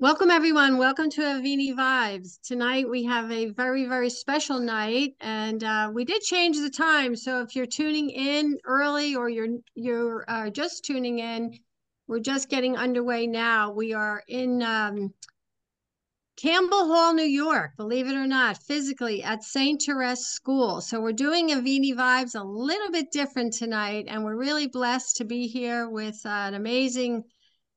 Welcome, everyone. Welcome to Avini Vibes. Tonight we have a very, very special night, and uh, we did change the time. So if you're tuning in early or you're you're uh, just tuning in, we're just getting underway now. We are in um, Campbell Hall, New York. Believe it or not, physically at St. Therese School. So we're doing Avini Vibes a little bit different tonight, and we're really blessed to be here with uh, an amazing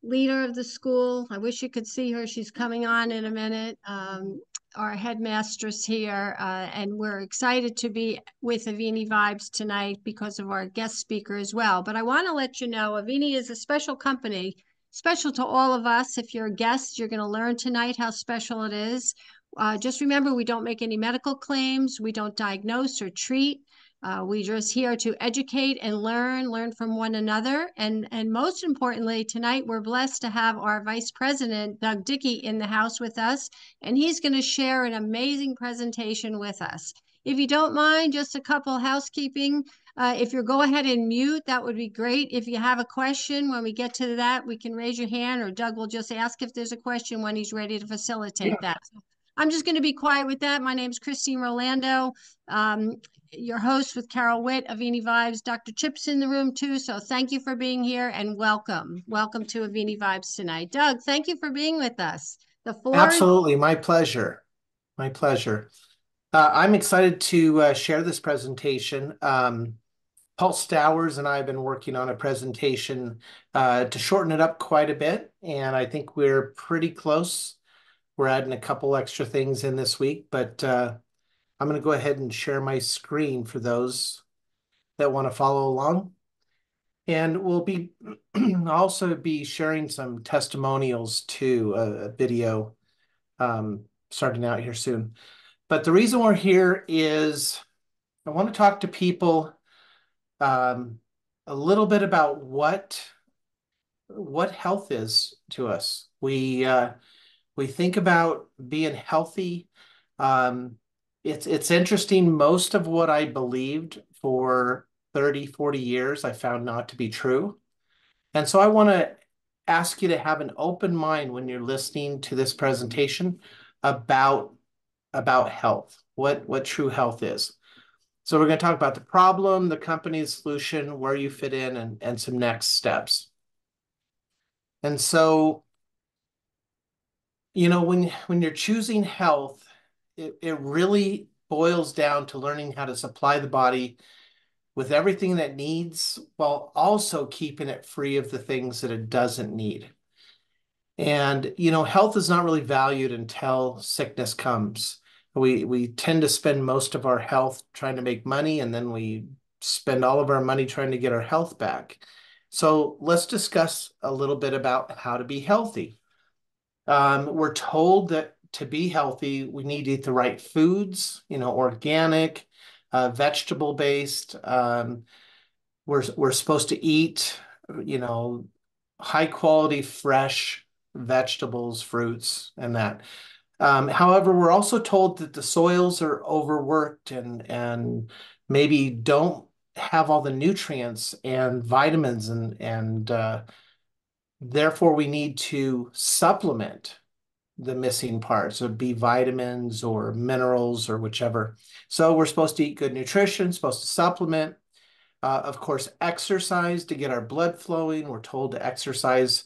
leader of the school. I wish you could see her. She's coming on in a minute. Um, our headmistress here, uh, and we're excited to be with Avini Vibes tonight because of our guest speaker as well. But I want to let you know Avini is a special company, special to all of us. If you're a guest, you're going to learn tonight how special it is. Uh, just remember, we don't make any medical claims, we don't diagnose or treat. Uh, we're just here to educate and learn, learn from one another. And, and most importantly, tonight we're blessed to have our Vice President, Doug Dickey, in the house with us. And he's going to share an amazing presentation with us. If you don't mind, just a couple housekeeping. Uh, if you go ahead and mute, that would be great. If you have a question, when we get to that, we can raise your hand or Doug will just ask if there's a question when he's ready to facilitate yeah. that. So I'm just going to be quiet with that. My name is Christine Rolando. Um, your host with Carol Witt, of Avini Vibes. Dr. Chip's in the room too. So thank you for being here and welcome. Welcome to Avini Vibes tonight. Doug, thank you for being with us. The four Absolutely. My pleasure. My pleasure. Uh, I'm excited to uh, share this presentation. Um, Paul Stowers and I have been working on a presentation uh, to shorten it up quite a bit. And I think we're pretty close. We're adding a couple extra things in this week, but uh, I'm going to go ahead and share my screen for those that want to follow along. And we'll be also be sharing some testimonials to a, a video um, starting out here soon. But the reason we're here is I want to talk to people um, a little bit about what what health is to us. We uh, we think about being healthy um, it's it's interesting. Most of what I believed for 30, 40 years, I found not to be true. And so I want to ask you to have an open mind when you're listening to this presentation about, about health, what, what true health is. So we're going to talk about the problem, the company's solution, where you fit in, and, and some next steps. And so, you know, when, when you're choosing health, it, it really boils down to learning how to supply the body with everything that needs while also keeping it free of the things that it doesn't need. And, you know, health is not really valued until sickness comes. We, we tend to spend most of our health trying to make money, and then we spend all of our money trying to get our health back. So let's discuss a little bit about how to be healthy. Um, we're told that to be healthy, we need to eat the right foods, you know, organic, uh, vegetable based. Um, we're, we're supposed to eat, you know, high quality, fresh vegetables, fruits, and that. Um, however, we're also told that the soils are overworked and, and maybe don't have all the nutrients and vitamins and, and uh, therefore we need to supplement the missing parts. So be vitamins or minerals or whichever. So we're supposed to eat good nutrition, supposed to supplement. Uh, of course, exercise to get our blood flowing. We're told to exercise,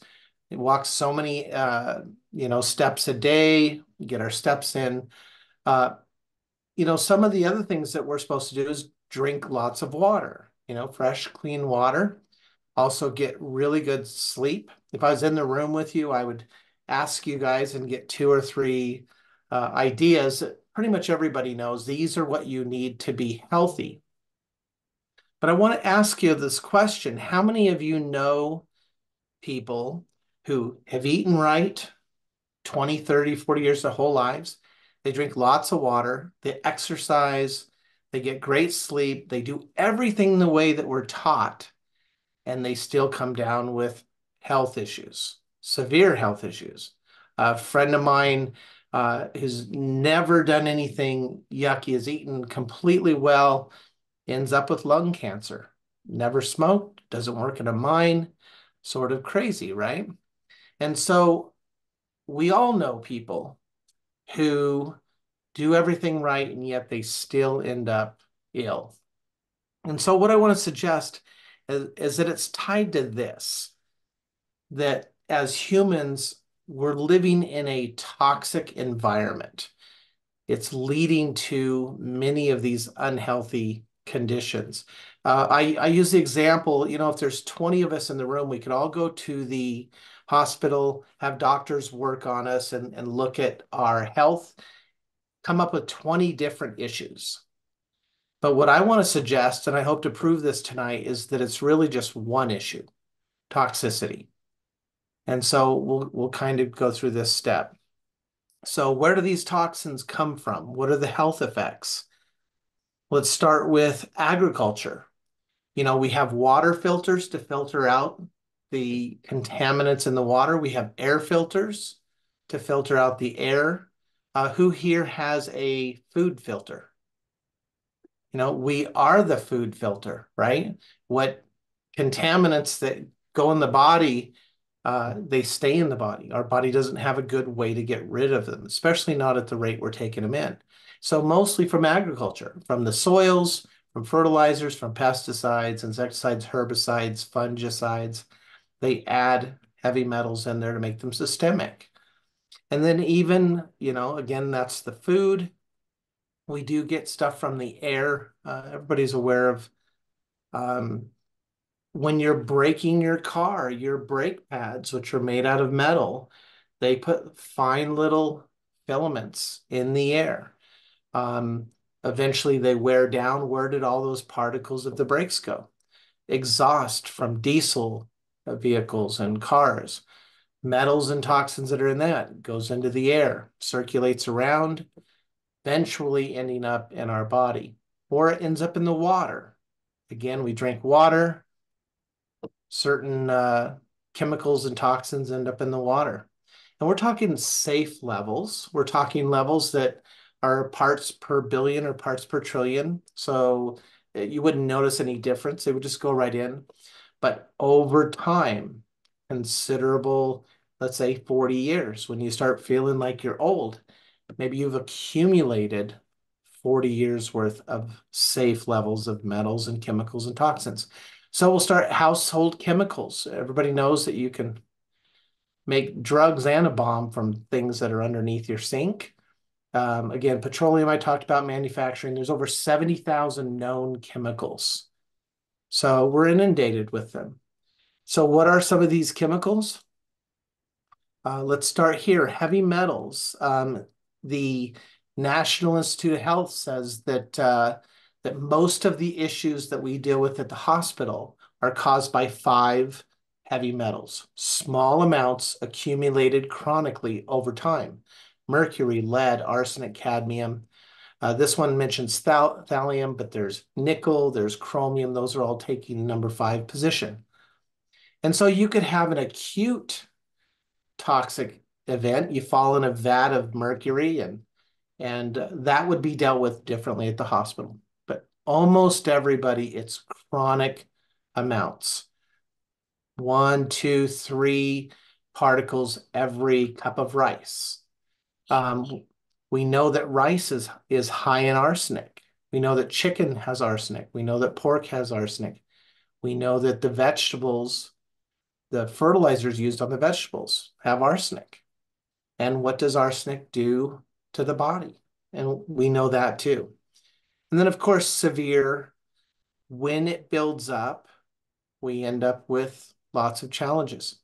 walk so many, uh, you know, steps a day, get our steps in. Uh, you know, some of the other things that we're supposed to do is drink lots of water, you know, fresh, clean water. Also get really good sleep. If I was in the room with you, I would ask you guys and get two or three uh, ideas. Pretty much everybody knows these are what you need to be healthy. But I want to ask you this question. How many of you know people who have eaten right 20, 30, 40 years, their whole lives? They drink lots of water, they exercise, they get great sleep, they do everything the way that we're taught, and they still come down with health issues severe health issues. A friend of mine uh, who's never done anything yucky, has eaten completely well, ends up with lung cancer. Never smoked, doesn't work in a mine, sort of crazy, right? And so we all know people who do everything right and yet they still end up ill. And so, what I want to suggest is, is that it's tied to this that as humans, we're living in a toxic environment. It's leading to many of these unhealthy conditions. Uh, I, I use the example, you know, if there's 20 of us in the room, we could all go to the hospital, have doctors work on us and, and look at our health, come up with 20 different issues. But what I want to suggest, and I hope to prove this tonight, is that it's really just one issue, toxicity. And so we'll, we'll kind of go through this step. So where do these toxins come from? What are the health effects? Let's start with agriculture. You know, we have water filters to filter out the contaminants in the water. We have air filters to filter out the air. Uh, who here has a food filter? You know, we are the food filter, right? What contaminants that go in the body, uh, they stay in the body. Our body doesn't have a good way to get rid of them, especially not at the rate we're taking them in. So mostly from agriculture, from the soils, from fertilizers, from pesticides, insecticides, herbicides, fungicides. They add heavy metals in there to make them systemic. And then even, you know, again, that's the food. We do get stuff from the air. Uh, everybody's aware of um, when you're braking your car, your brake pads, which are made out of metal, they put fine little filaments in the air. Um, eventually they wear down. Where did all those particles of the brakes go? Exhaust from diesel vehicles and cars. Metals and toxins that are in that goes into the air, circulates around, eventually ending up in our body, or it ends up in the water. Again, we drink water, certain uh, chemicals and toxins end up in the water. And we're talking safe levels. We're talking levels that are parts per billion or parts per trillion. So uh, you wouldn't notice any difference. They would just go right in. But over time, considerable, let's say 40 years, when you start feeling like you're old, maybe you've accumulated 40 years worth of safe levels of metals and chemicals and toxins. So we'll start household chemicals. Everybody knows that you can make drugs and a bomb from things that are underneath your sink. Um, again, petroleum, I talked about manufacturing. There's over 70,000 known chemicals. So we're inundated with them. So what are some of these chemicals? Uh, let's start here. Heavy metals. Um, the National Institute of Health says that uh, that most of the issues that we deal with at the hospital are caused by five heavy metals, small amounts accumulated chronically over time. Mercury, lead, arsenic, cadmium. Uh, this one mentions thal thallium, but there's nickel, there's chromium. Those are all taking number five position. And so you could have an acute toxic event. You fall in a vat of mercury and and uh, that would be dealt with differently at the hospital. Almost everybody, it's chronic amounts. One, two, three particles every cup of rice. Um, we know that rice is, is high in arsenic. We know that chicken has arsenic. We know that pork has arsenic. We know that the vegetables, the fertilizers used on the vegetables have arsenic. And what does arsenic do to the body? And we know that too. And then, of course, severe, when it builds up, we end up with lots of challenges.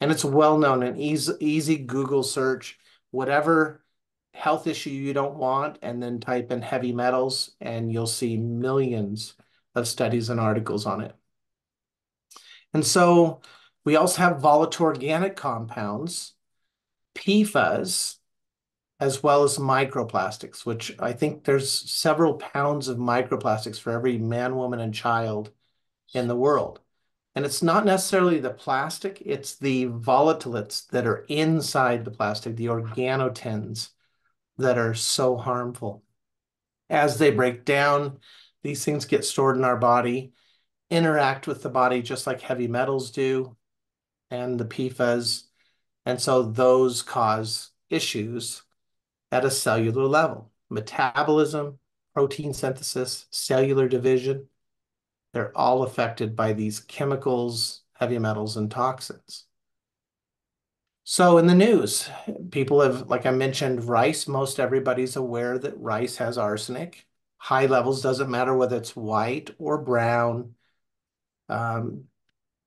And it's well known, an easy, easy Google search, whatever health issue you don't want, and then type in heavy metals, and you'll see millions of studies and articles on it. And so we also have volatile organic compounds, PFAS, as well as microplastics, which I think there's several pounds of microplastics for every man, woman, and child in the world. And it's not necessarily the plastic, it's the volatilities that are inside the plastic, the organotins that are so harmful. As they break down, these things get stored in our body, interact with the body just like heavy metals do, and the PFAS And so those cause issues at a cellular level. Metabolism, protein synthesis, cellular division, they're all affected by these chemicals, heavy metals, and toxins. So in the news, people have, like I mentioned, rice. Most everybody's aware that rice has arsenic. High levels, doesn't matter whether it's white or brown. Um,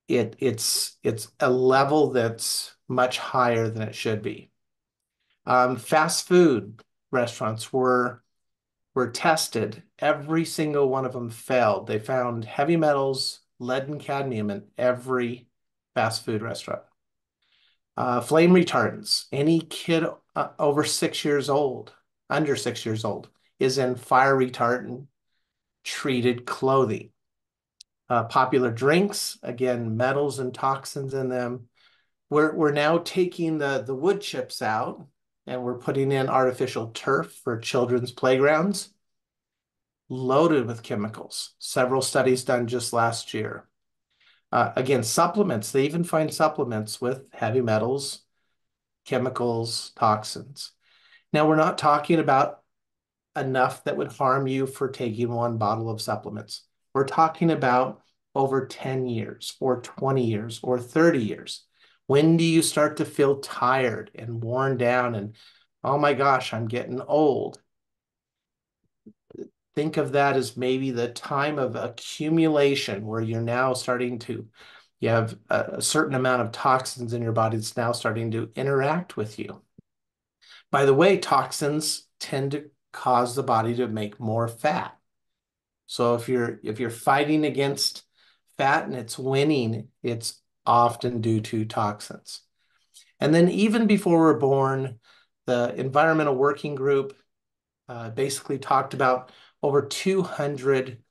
it it's it's a level that's much higher than it should be. Um, fast food restaurants were were tested. Every single one of them failed. They found heavy metals, lead and cadmium in every fast food restaurant. Uh, flame retardants. Any kid uh, over six years old, under six years old, is in fire retardant treated clothing. Uh, popular drinks, again, metals and toxins in them. We're, we're now taking the, the wood chips out and we're putting in artificial turf for children's playgrounds, loaded with chemicals. Several studies done just last year. Uh, again, supplements, they even find supplements with heavy metals, chemicals, toxins. Now, we're not talking about enough that would harm you for taking one bottle of supplements. We're talking about over 10 years or 20 years or 30 years. When do you start to feel tired and worn down and, oh my gosh, I'm getting old? think of that as maybe the time of accumulation where you're now starting to you have a, certain amount of toxins in your body that's now starting to interact with you. By the way, toxins tend to cause the body to make more fat. So if you're if you're fighting against fat and it's winning, it's often due to toxins. And then even before we're born, the Environmental Working Group uh, basically talked about over 200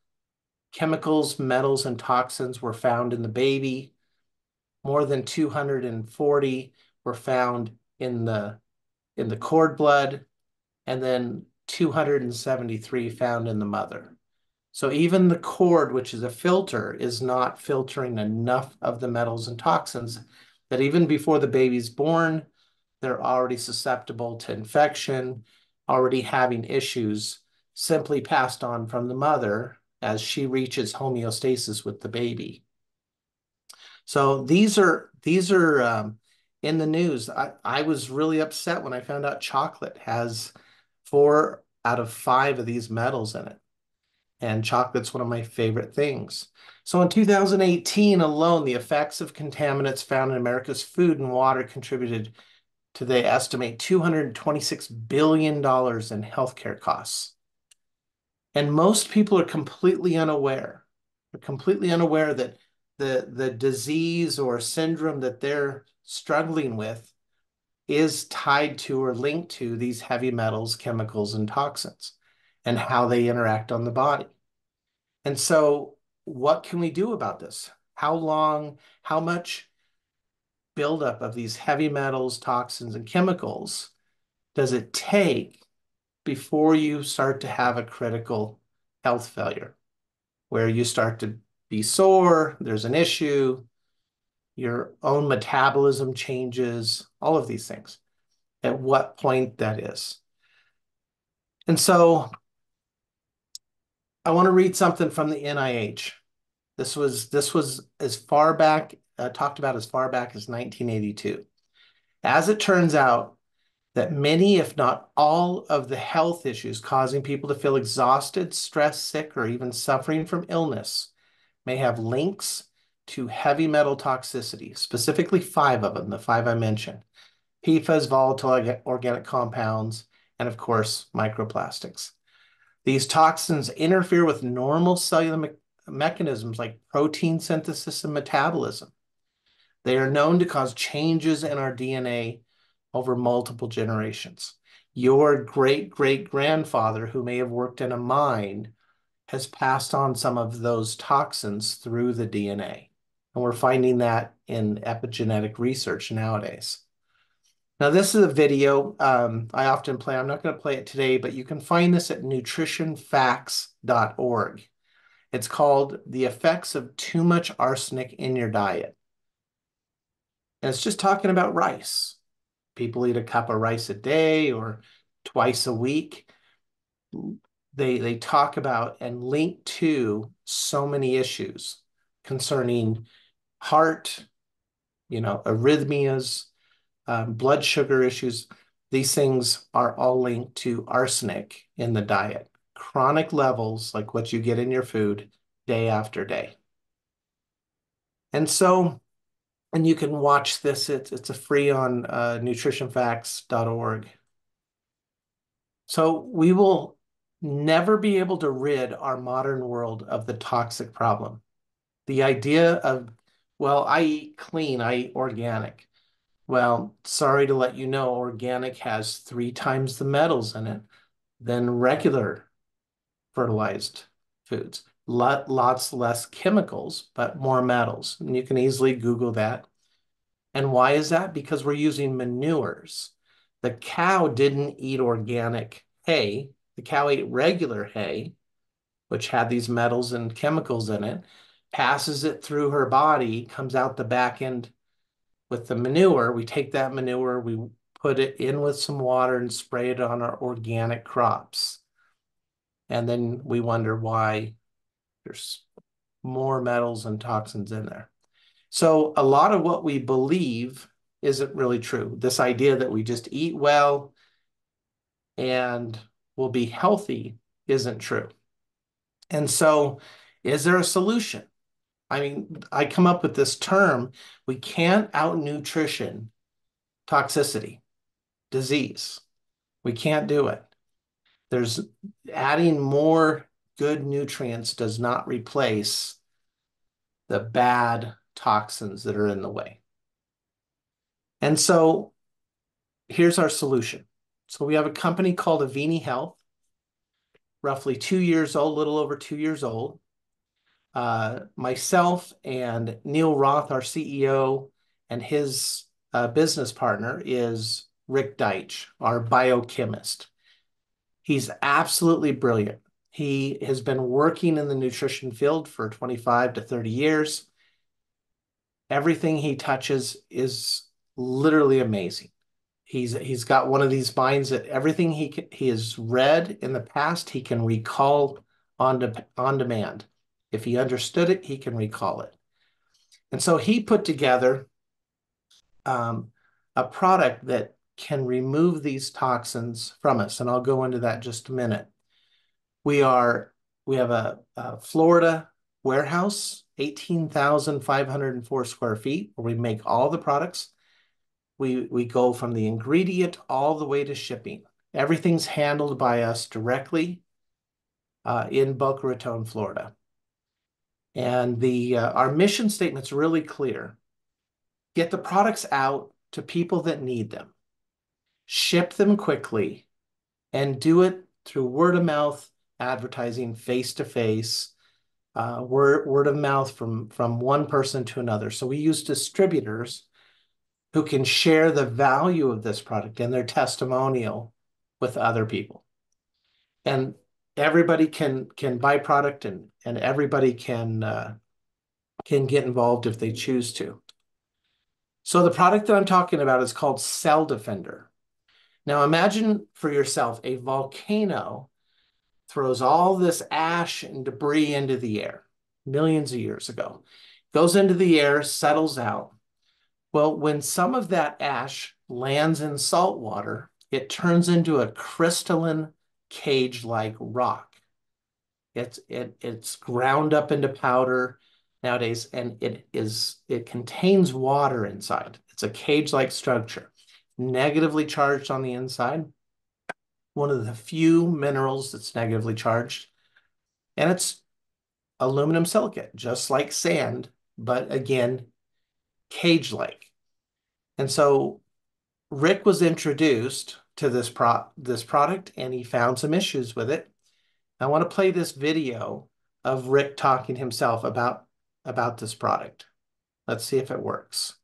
chemicals, metals, and toxins were found in the baby. More than 240 were found in the in the cord blood, and then 273 found in the mother. So even the cord, which is a filter, is not filtering enough of the metals and toxins that even before the baby's born, they're already susceptible to infection, already having issues simply passed on from the mother as she reaches homeostasis with the baby. So these are these are um, in the news. I, I was really upset when I found out chocolate has four out of five of these metals in it. And chocolate's one of my favorite things. So in 2018 alone, the effects of contaminants found in America's food and water contributed to, they estimate, $226 billion in healthcare costs. And most people are completely unaware. They're completely unaware that the, the disease or syndrome that they're struggling with is tied to or linked to these heavy metals, chemicals, and toxins and how they interact on the body. And so, what can we do about this? How long, how much buildup of these heavy metals, toxins, and chemicals does it take before you start to have a critical health failure where you start to be sore, there's an issue, your own metabolism changes, all of these things, at what point that is. And so I want to read something from the NIH. This was this was as far back uh, talked about as far back as 1982. As it turns out, that many, if not all, of the health issues causing people to feel exhausted, stressed, sick, or even suffering from illness may have links to heavy metal toxicity, specifically five of them, the five I mentioned PFAS, volatile organic compounds, and of course, microplastics. These toxins interfere with normal cellular me mechanisms like protein synthesis and metabolism. They are known to cause changes in our DNA over multiple generations. Your great great grandfather, who may have worked in a mine, has passed on some of those toxins through the DNA. And we're finding that in epigenetic research nowadays. Now, this is a video um, I often play. I'm not going to play it today, but you can find this at nutritionfacts.org. It's called The Effects of Too Much Arsenic in Your Diet. And it's just talking about rice people eat a cup of rice a day or twice a week. They, they talk about and link to so many issues concerning heart, you know, arrhythmias, um, blood sugar issues. These things are all linked to arsenic in the diet, chronic levels like what you get in your food day after day. And so, and you can watch this. It's, it's a free on uh, nutritionfacts.org. So we will never be able to rid our modern world of the toxic problem. The idea of, well, I eat clean, I eat organic. Well, sorry to let you know, organic has three times the metals in it than regular fertilized foods. Lot, lots less chemicals, but more metals. And you can easily Google that. And why is that? Because we're using manures. The cow didn't eat organic hay. The cow ate regular hay, which had these metals and chemicals in it, passes it through her body, comes out the back end with the manure. We take that manure, we put it in with some water and spray it on our organic crops. And then we wonder why there's more metals and toxins in there. So a lot of what we believe isn't really true. This idea that we just eat well and will be healthy isn't true. And so is there a solution? I mean, I come up with this term, we can't out nutrition toxicity, disease. We can't do it. There's adding more good nutrients does not replace the bad toxins that are in the way. And so here's our solution. So we have a company called Avini Health, roughly two years old, little over two years old. Uh, myself and Neil Roth, our CEO, and his uh, business partner is Rick Deitch, our biochemist. He's absolutely brilliant. He has been working in the nutrition field for 25 to 30 years. Everything he touches is literally amazing. He's he's got one of these minds that everything he he has read in the past he can recall on de, on demand. If he understood it, he can recall it. And so he put together um, a product that can remove these toxins from us. And I'll go into that just a minute. We are, we have a, a Florida warehouse, 18,504 square feet, where we make all the products. We, we go from the ingredient all the way to shipping. Everything's handled by us directly uh, in Boca Raton, Florida. And the uh, our mission statement's really clear. Get the products out to people that need them. Ship them quickly and do it through word of mouth advertising face to face, word word of mouth from from one person to another. So we use distributors who can share the value of this product and their testimonial with other people. And everybody can can buy product and and everybody can uh, can get involved if they choose to. So the product that I'm talking about is called Cell Defender. Now imagine for yourself a volcano throws all this ash and debris into the air millions of years ago, goes into the air, settles out. Well, when some of that ash lands in salt water, it turns into a crystalline cage-like rock. It's it it's ground up into powder nowadays, and it is it contains water inside. It's a cage-like structure, negatively charged on the inside. One of the few minerals that's negatively charged, and it's aluminum silicate, just like sand, but again, cage-like. And so Rick was introduced to this pro this product and he found some issues with it. I want to play this video of Rick talking himself about about this product. Let's see if it works.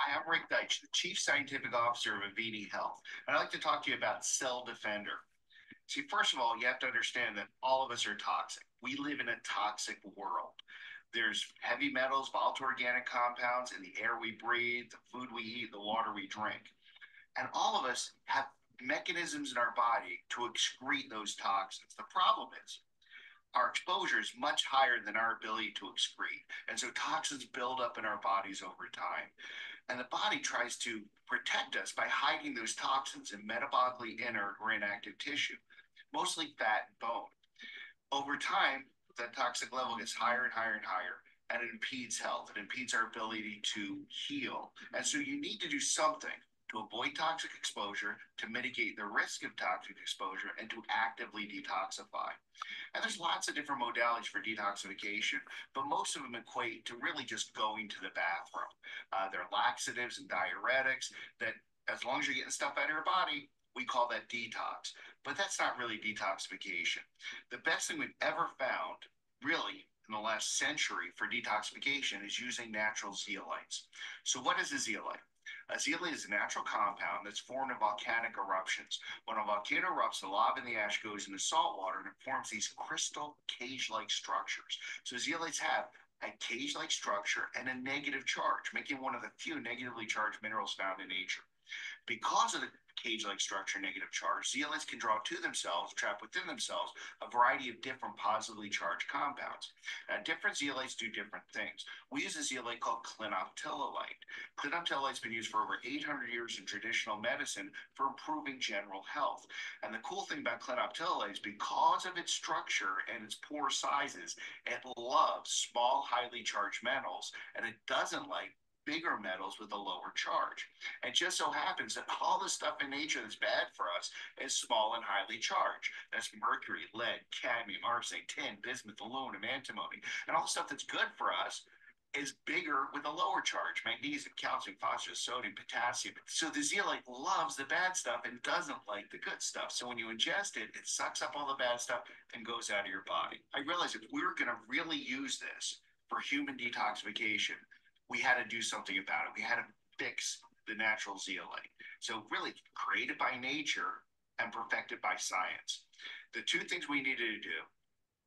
I'm Rick Deitch, the Chief Scientific Officer of Avini Health. And I'd like to talk to you about Cell Defender. See, first of all, you have to understand that all of us are toxic. We live in a toxic world. There's heavy metals, volatile organic compounds in the air we breathe, the food we eat, the water we drink. And all of us have mechanisms in our body to excrete those toxins. The problem is our exposure is much higher than our ability to excrete. And so toxins build up in our bodies over time. And the body tries to protect us by hiding those toxins in metabolically inert or inactive tissue, mostly fat and bone. Over time, that toxic level gets higher and higher and higher, and it impedes health. It impedes our ability to heal. And so you need to do something to avoid toxic exposure, to mitigate the risk of toxic exposure, and to actively detoxify. And there's lots of different modalities for detoxification, but most of them equate to really just going to the bathroom. Uh, they're laxatives and diuretics that, as long as you're getting stuff out of your body, we call that detox. But that's not really detoxification. The best thing we've ever found, really, in the last century for detoxification is using natural zeolites. So, what is a zeolite? A zeolite is a natural compound that's formed in volcanic eruptions. When a volcano erupts, the lava and the ash goes into salt water and it forms these crystal cage-like structures. So zeolites have a cage-like structure and a negative charge, making one of the few negatively charged minerals found in nature. Because of the cage-like structure, negative charge, zeolites can draw to themselves, trap within themselves, a variety of different positively charged compounds. Now, different zeolites do different things. We use a zeolite called clinoptilolite. Clinoptilolite's been used for over 800 years in traditional medicine for improving general health. And the cool thing about clinoptilolite is because of its structure and its pore sizes, it loves small, highly charged metals, and it doesn't like bigger metals with a lower charge. It just so happens that all the stuff in nature that's bad for us is small and highly charged. That's mercury, lead, cadmium, arsenic, tin, bismuth, aluminum, antimony, and all the stuff that's good for us is bigger with a lower charge magnesium, calcium, phosphorus, sodium, potassium. So the zeolite loves the bad stuff and doesn't like the good stuff. So when you ingest it, it sucks up all the bad stuff and goes out of your body. I realize if we we're going to really use this for human detoxification, we had to do something about it. We had to fix the natural zeolite. So really created by nature and perfected by science. The two things we needed to do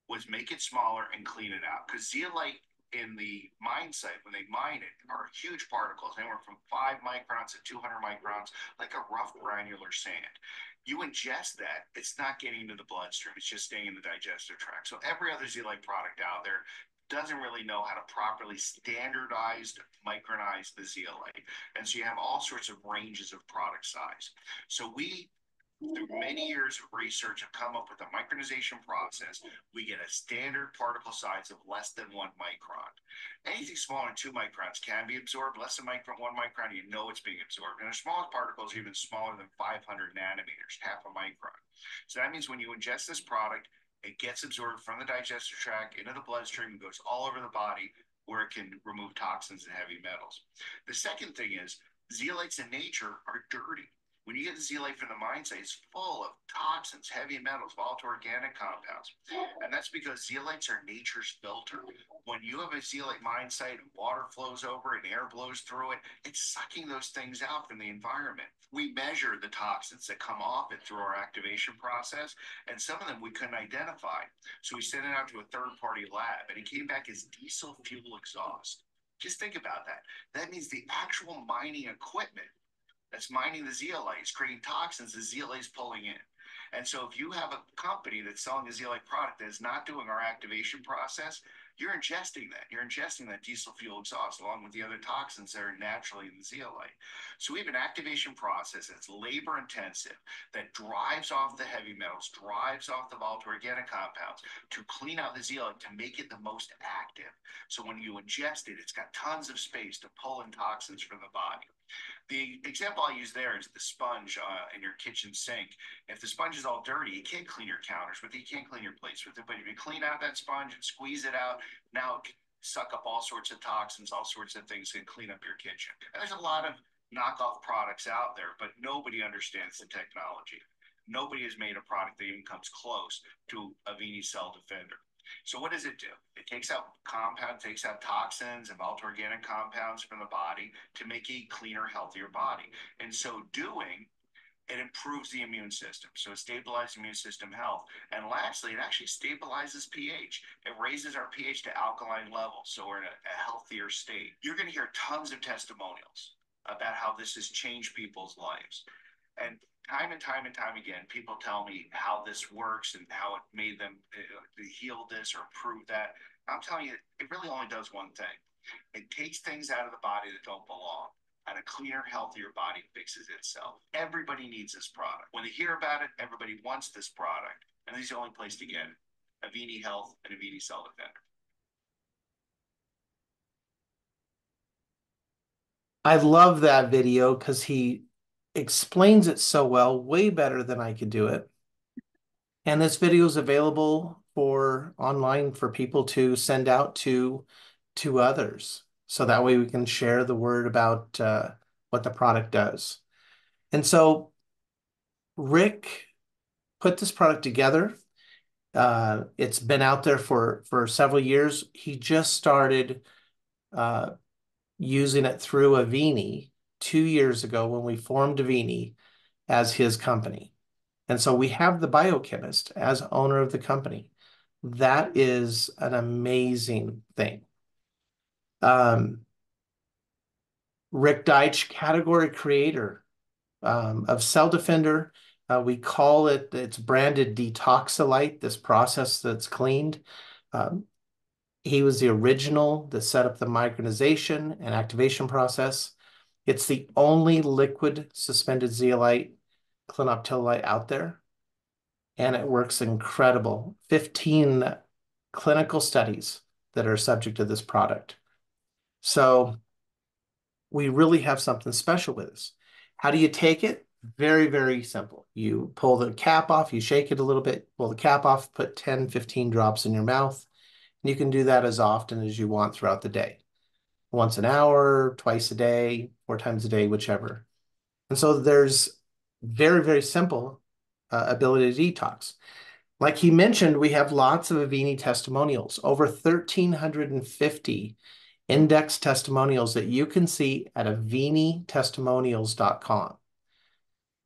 was make it smaller and clean it out. Because zeolite in the mine site, when they mine it, are huge particles, anywhere from five microns to 200 microns, like a rough granular sand. You ingest that, it's not getting into the bloodstream, it's just staying in the digestive tract. So every other zeolite product out there doesn't really know how to properly standardize, micronize the zeolite. And so you have all sorts of ranges of product size. So we through many years of research have come up with a micronization process. We get a standard particle size of less than one micron. Anything smaller than two microns can be absorbed. Less than micron, one micron, you know it's being absorbed. And the smallest particles even smaller than 500 nanometers, half a micron. So that means when you ingest this product, it gets absorbed from the digestive tract into the bloodstream and goes all over the body where it can remove toxins and heavy metals. The second thing is zeolites in nature are dirty. When you get the zeolite from the mine site, it's full of toxins, heavy metals, volatile organic compounds. And that's because zeolites are nature's filter. When you have a zeolite mine site and water flows over and air blows through it, it's sucking those things out from the environment. We measure the toxins that come off it through our activation process, and some of them we couldn't identify. So we sent it out to a third party lab, and it came back as diesel fuel exhaust. Just think about that. That means the actual mining equipment that's mining the zeolites, creating toxins the zeolites pulling in. And so if you have a company that's selling a zeolite product that is not doing our activation process, you're ingesting that. You're ingesting that diesel fuel exhaust along with the other toxins that are naturally in the zeolite. So we have an activation process that's labor intensive that drives off the heavy metals, drives off the volatile organic compounds to clean out the zeolite to make it the most active. So when you ingest it, it's got tons of space to pull in toxins from the body. The example I use there is the sponge uh, in your kitchen sink. If the sponge is all dirty, you can't clean your counters with it, you can't clean your plates with it. But if you clean out that sponge and squeeze it out, now it can suck up all sorts of toxins, all sorts of things, and clean up your kitchen. And there's a lot of knockoff products out there, but nobody understands the technology. Nobody has made a product that even comes close to Avini Cell Defender. So what does it do? It takes out compound, takes out toxins and volatile organic compounds from the body to make a cleaner, healthier body. And so doing, It improves the immune system, so it stabilizes immune system health. And lastly, it actually stabilizes pH. It raises our pH to alkaline levels, so we're in a, a healthier state. You're going to hear tons of testimonials about how this has changed people's lives. And time and time and time again, people tell me how this works and how it made them uh, heal this or improve that. I'm telling you, it really only does one thing. It takes things out of the body that don't belong and a cleaner, healthier body fixes itself. Everybody needs this product. When they hear about it, everybody wants this product, and this is the only place to get it. Avini Health and Avini Cell Defender. I love that video because he explains it so well, way better than I could do it. And this video is available for online for people to send out to to others. So that way we can share the word about uh, what the product does. And so Rick put this product together. Uh, it's been out there for, for several years. He just started uh, using it through Avini two years ago when we formed Avini as his company. And so we have the biochemist as owner of the company. That is an amazing thing. Um, Rick Deitch, category creator um, of Cell Defender. Uh, we call it, it's branded Detoxilite, this process that's cleaned. Um, he was the original that set up the micronization and activation process. It's the only liquid suspended zeolite clinoptilolite out there, and it works incredible. 15 clinical studies that are subject to this product. So we really have something special with this. How do you take it? Very, very simple. You pull the cap off, you shake it a little bit, pull the cap off, put 10, 15 drops in your mouth. And you can do that as often as you want throughout the day. Once an hour, twice a day, four times a day, whichever. And so there's very, very simple uh, ability to detox. Like he mentioned, we have lots of Avini testimonials, over 1,350 index testimonials that you can see at avinitestimonials.com.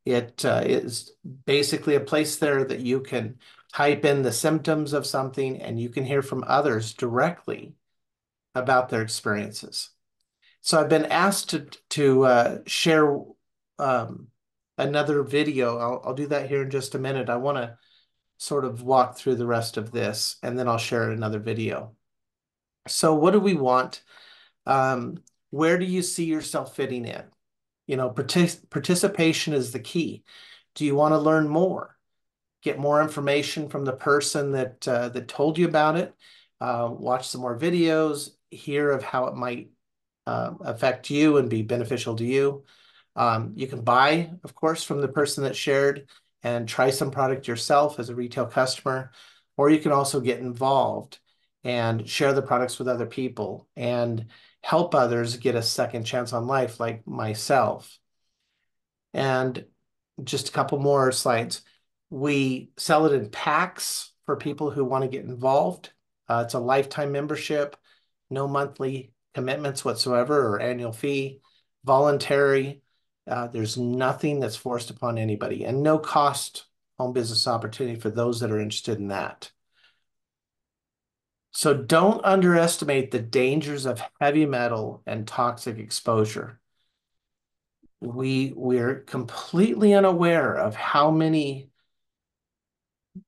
It uh, is basically a place there that you can type in the symptoms of something and you can hear from others directly about their experiences. So I've been asked to, to uh, share um, another video. I'll, I'll do that here in just a minute. I want to sort of walk through the rest of this and then I'll share another video. So what do we want? Um, where do you see yourself fitting in? You know, partic participation is the key. Do you want to learn more? Get more information from the person that uh, that told you about it. Uh, watch some more videos. Hear of how it might uh, affect you and be beneficial to you. Um, you can buy, of course, from the person that shared and try some product yourself as a retail customer, or you can also get involved and share the products with other people and help others get a second chance on life like myself. And just a couple more slides. We sell it in packs for people who want to get involved. Uh, it's a lifetime membership, no monthly commitments whatsoever or annual fee, voluntary. Uh, there's nothing that's forced upon anybody and no cost home business opportunity for those that are interested in that. So don't underestimate the dangers of heavy metal and toxic exposure. We, we're completely unaware of how many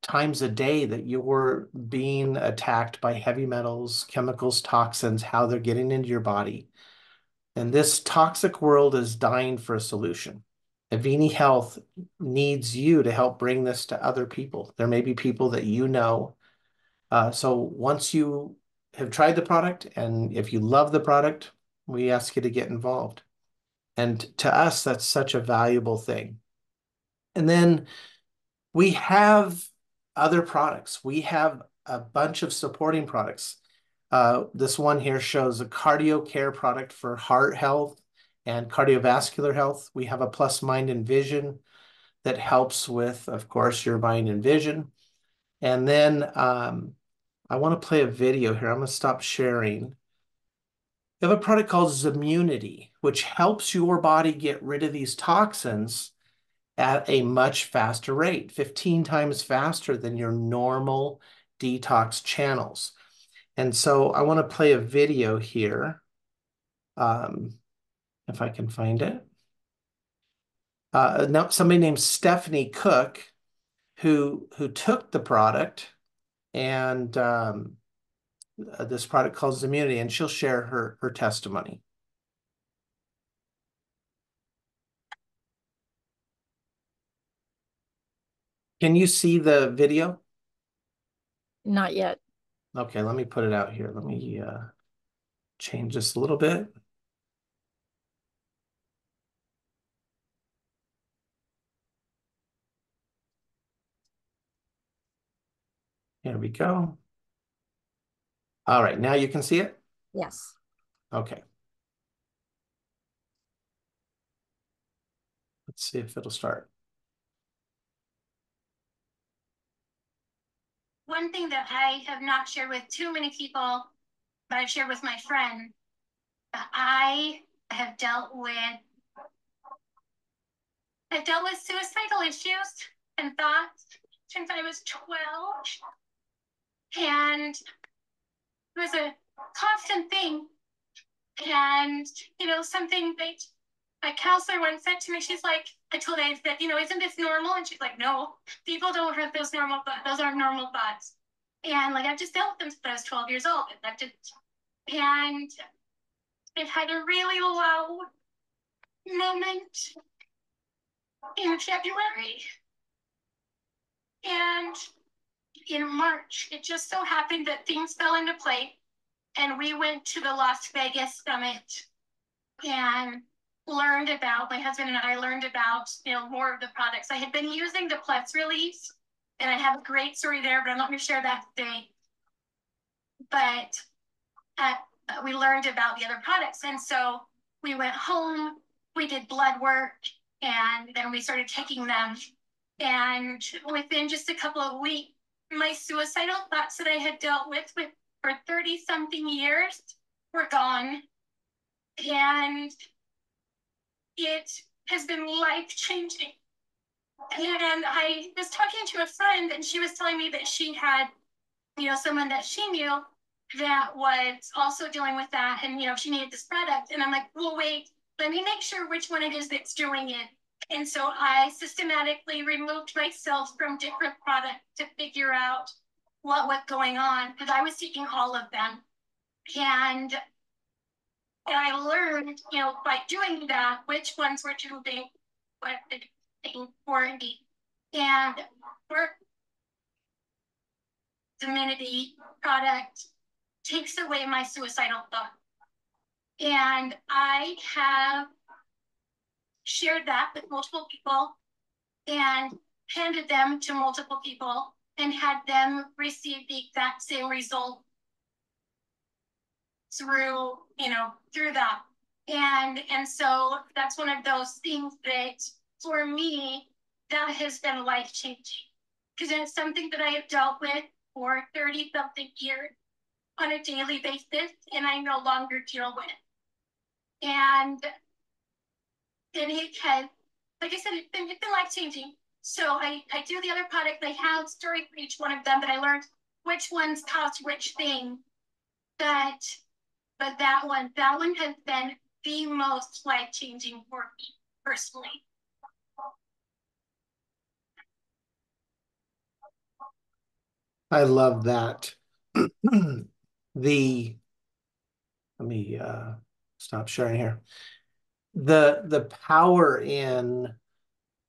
times a day that you're being attacked by heavy metals, chemicals, toxins, how they're getting into your body. And this toxic world is dying for a solution. Avini Health needs you to help bring this to other people. There may be people that you know uh, so once you have tried the product and if you love the product, we ask you to get involved. And to us, that's such a valuable thing. And then we have other products. We have a bunch of supporting products. Uh, this one here shows a cardio care product for heart health and cardiovascular health. We have a plus mind and vision that helps with, of course, your mind and vision. And then um, I want to play a video here. I'm going to stop sharing. We have a product called Zimmunity, which helps your body get rid of these toxins at a much faster rate, 15 times faster than your normal detox channels. And so I want to play a video here, um, if I can find it. Uh, now, somebody named Stephanie Cook, who who took the product and um, uh, this product called Zimmunity, and she'll share her her testimony. Can you see the video? Not yet. Okay, let me put it out here. Let me uh, change this a little bit. Here we go. All right, now you can see it? Yes. Okay. Let's see if it'll start. One thing that I have not shared with too many people, but I've shared with my friend, I have dealt with I've dealt with suicidal issues and thoughts since I was 12. And it was a constant thing. And, you know, something that a counselor once said to me, she's like, I told I said, you know, isn't this normal? And she's like, no, people don't have those normal thoughts. Those aren't normal thoughts. And like, I've just dealt with them since I was 12 years old. And that did, and I've had a really low moment in February. And in March, it just so happened that things fell into place and we went to the Las Vegas summit and learned about, my husband and I learned about, you know, more of the products. I had been using the Plex release and I have a great story there, but I'm not going to share that today. But uh, we learned about the other products. And so we went home, we did blood work, and then we started taking them. And within just a couple of weeks, my suicidal thoughts that I had dealt with, with for 30 something years were gone. And it has been life changing. And I was talking to a friend, and she was telling me that she had, you know, someone that she knew that was also dealing with that, and you know, she needed this product. And I'm like, well, wait, let me make sure which one it is that's doing it. And so I systematically removed myself from different products to figure out what was going on because I was seeking all of them. And and I learned, you know, by doing that, which ones were doing what the thing for me. And for Zimmunity product takes away my suicidal thought. And I have shared that with multiple people and handed them to multiple people and had them receive the exact same result through, you know, through that. And and so that's one of those things that for me, that has been life changing. Because it's something that I have dealt with for 30 something years on a daily basis and I no longer deal with. it And then it has, like I said, it's been, it's been life changing. So I, I do the other product. I have story for each one of them that I learned which ones cause which thing. But but that one, that one has been the most life changing for me personally. I love that. the let me uh, stop sharing here. The the power in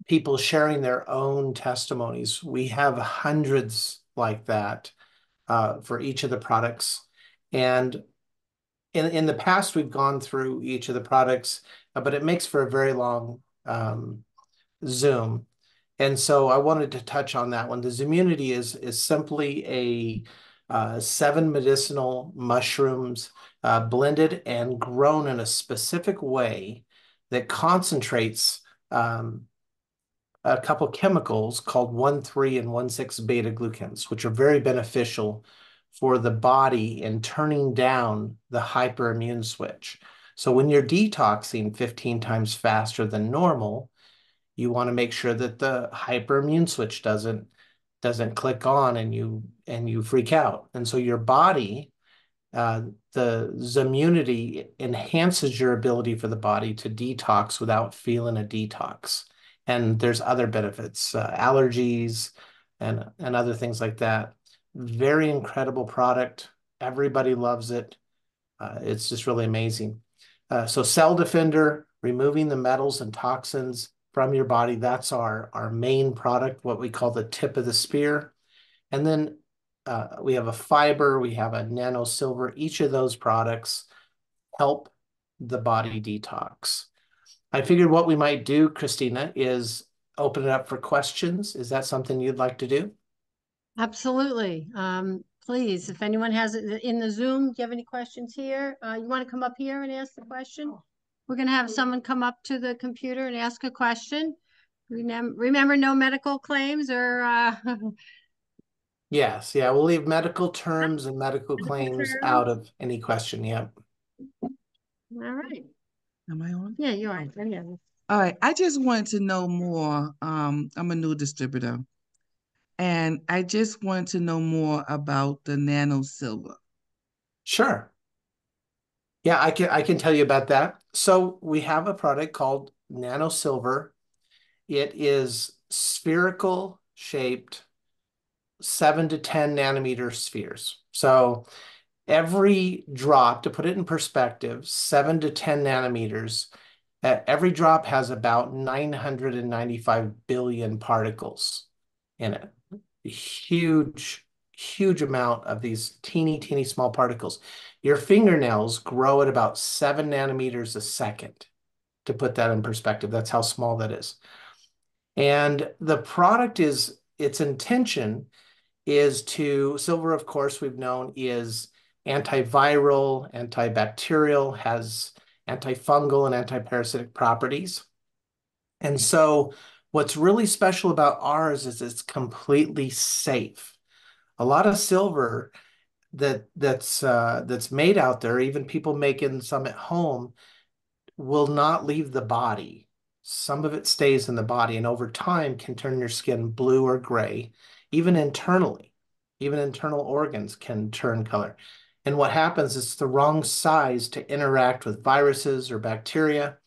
people sharing their own testimonies. We have hundreds like that uh, for each of the products, and in in the past we've gone through each of the products, uh, but it makes for a very long um, Zoom. And so I wanted to touch on that one. The Zimmunity is is simply a uh, seven medicinal mushrooms uh, blended and grown in a specific way that concentrates um, a couple chemicals called 1,3 and 1,6 beta glucans, which are very beneficial for the body in turning down the hyperimmune switch. So when you're detoxing 15 times faster than normal, You want to make sure that the hyperimmune switch doesn't doesn't click on and you and you freak out. And so your body, uh, the immunity enhances your ability for the body to detox without feeling a detox. And there's other benefits, uh, allergies, and and other things like that. Very incredible product. Everybody loves it. Uh, it's just really amazing. Uh, so Cell Defender, removing the metals and toxins from your body. That's our, our main product, what we call the tip of the spear. And then uh, we have a fiber, we have a nano silver. Each of those products help the body detox. I figured what we might do, Christina, is open it up for questions. Is that something you'd like to do? Absolutely. Um, please, if anyone has it in the Zoom, do you have any questions here? Uh, you want to come up here and ask the question? We're going to have someone come up to the computer and ask a question. Remember, remember no medical claims or. Uh... yes, yeah, we'll leave medical terms and medical claims out of any question. Yep. All right. Am I on? Yeah, you are. Yeah. All right. I just wanted to know more. Um, I'm a new distributor, and I just want to know more about the nano silver. Sure. Yeah, I can I can tell you about that. So we have a product called Nano Silver. It is spherical shaped seven to 10 nanometer spheres. So every drop, to put it in perspective, seven to 10 nanometers, uh, every drop has about 995 billion particles in it. Huge, huge amount of these teeny, teeny small particles. Your fingernails grow at about seven nanometers a second. To put that in perspective, that's how small that is. And the product is, its intention is to, silver, of course, we've known is antiviral, antibacterial, has antifungal and antiparasitic properties. And so what's really special about ours is it's completely safe. A lot of silver that that's uh, that's made out there, even people making some at home, will not leave the body. Some of it stays in the body, and over time can turn your skin blue or gray, even internally. Even internal organs can turn color. And what happens is the wrong size to interact with viruses or bacteria,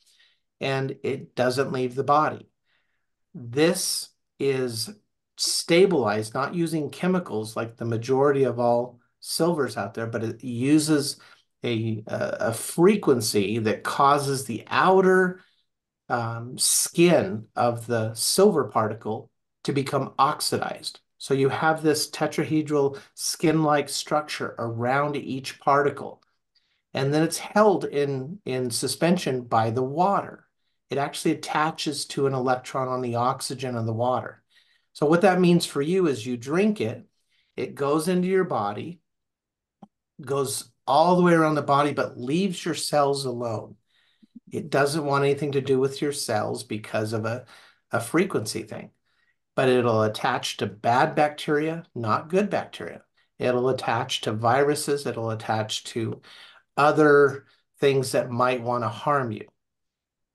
and it doesn't leave the body. This is stabilized, not using chemicals like the majority of all silvers out there, but it uses a, a frequency that causes the outer um, skin of the silver particle to become oxidized. So you have this tetrahedral skin-like structure around each particle. And then it's held in, in suspension by the water. It actually attaches to an electron on the oxygen of the water. So what that means for you is you drink it, it goes into your body, goes all the way around the body, but leaves your cells alone. It doesn't want anything to do with your cells because of a, a frequency thing, but it'll attach to bad bacteria, not good bacteria. It'll attach to viruses. It'll attach to other things that might want to harm you.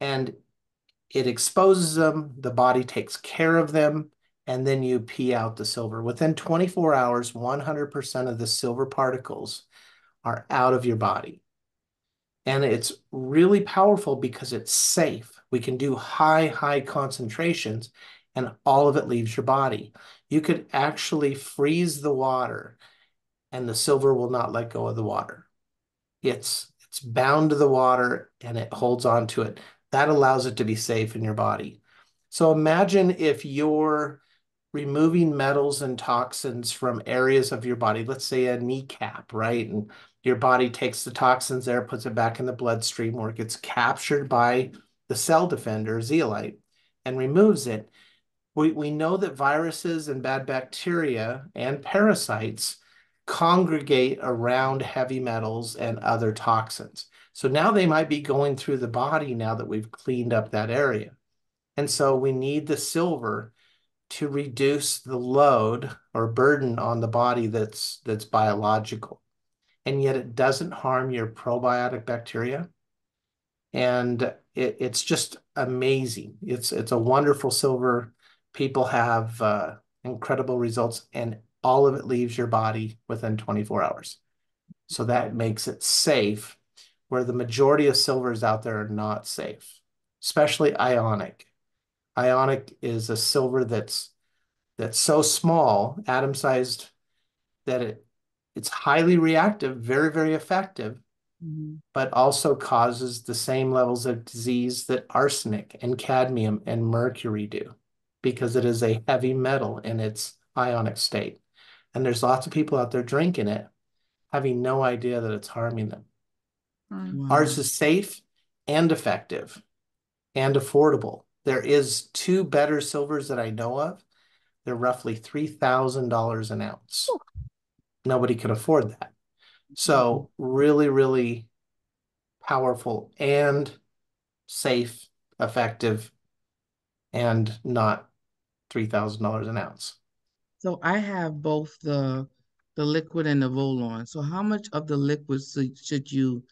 And it exposes them. The body takes care of them. And then you pee out the silver. Within 24 hours, 100% of the silver particles are out of your body. And it's really powerful because it's safe. We can do high, high concentrations and all of it leaves your body. You could actually freeze the water and the silver will not let go of the water. It's, it's bound to the water and it holds on to it. That allows it to be safe in your body. So imagine if you're removing metals and toxins from areas of your body, let's say a kneecap, right? And your body takes the toxins there, puts it back in the bloodstream where it gets captured by the cell defender, zeolite, and removes it. We, we know that viruses and bad bacteria and parasites congregate around heavy metals and other toxins. So now they might be going through the body now that we've cleaned up that area. And so we need the silver to reduce the load or burden on the body that's that's biological and yet it doesn't harm your probiotic bacteria. and it, it's just amazing. It's it's a wonderful silver. People have uh, incredible results, and all of it leaves your body within 24 hours. So that makes it safe, where the majority of silvers out there are not safe, especially ionic. Ionic is a silver that's that's so small, atom-sized, that it it's highly reactive, very, very effective, mm-hmm. but also causes the same levels of disease that arsenic and cadmium and mercury do because it is a heavy metal in its ionic state. And there's lots of people out there drinking it, having no idea that it's harming them. Wow. Ours is safe and effective and affordable. There is two better silvers that I know of. They're roughly $3,000 an ounce. Ooh nobody could afford that. So really, really powerful and safe, effective, and not three thousand dollars an ounce. So I have both the the liquid and the Volon. So how much of the liquid should you,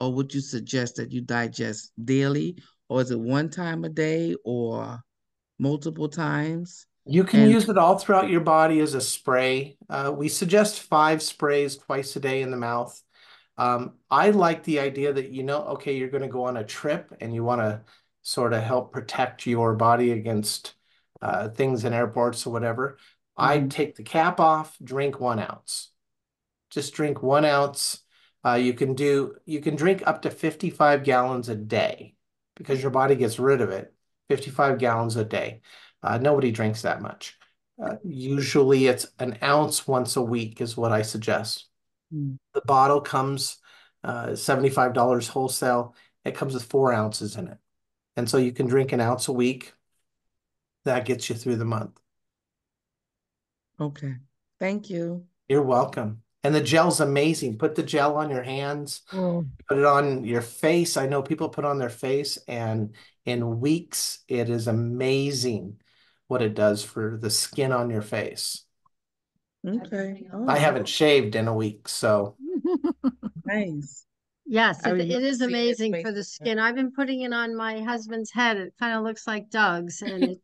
or would you suggest that you digest daily, or is it one time a day, or multiple times? You can and use it all throughout your body as a spray. Uh, we suggest five sprays twice a day in the mouth. Um, I like the idea that you know, okay, you're going to go on a trip and you want to sort of help protect your body against uh, things in airports or whatever. Mm-hmm. I take the cap off, drink one ounce. Just drink one ounce. Uh, you can do you can drink up to 55 gallons a day because your body gets rid of it. 55 gallons a day. Uh, nobody drinks that much. Uh, usually it's an ounce once a week is what I suggest. Mm. The bottle comes uh, $75 wholesale. It comes with four ounces in it. And so you can drink an ounce a week. That gets you through the month. Okay. Thank you. You're welcome. And the gel's amazing. Put the gel on your hands, oh. put it on your face. I know people put on their face, and in weeks, it is amazing what it does for the skin on your face. Okay. Oh. I haven't shaved in a week, so nice. Yes, it, it is amazing for the skin. I've been putting it on my husband's head. It kind of looks like Doug's, and it's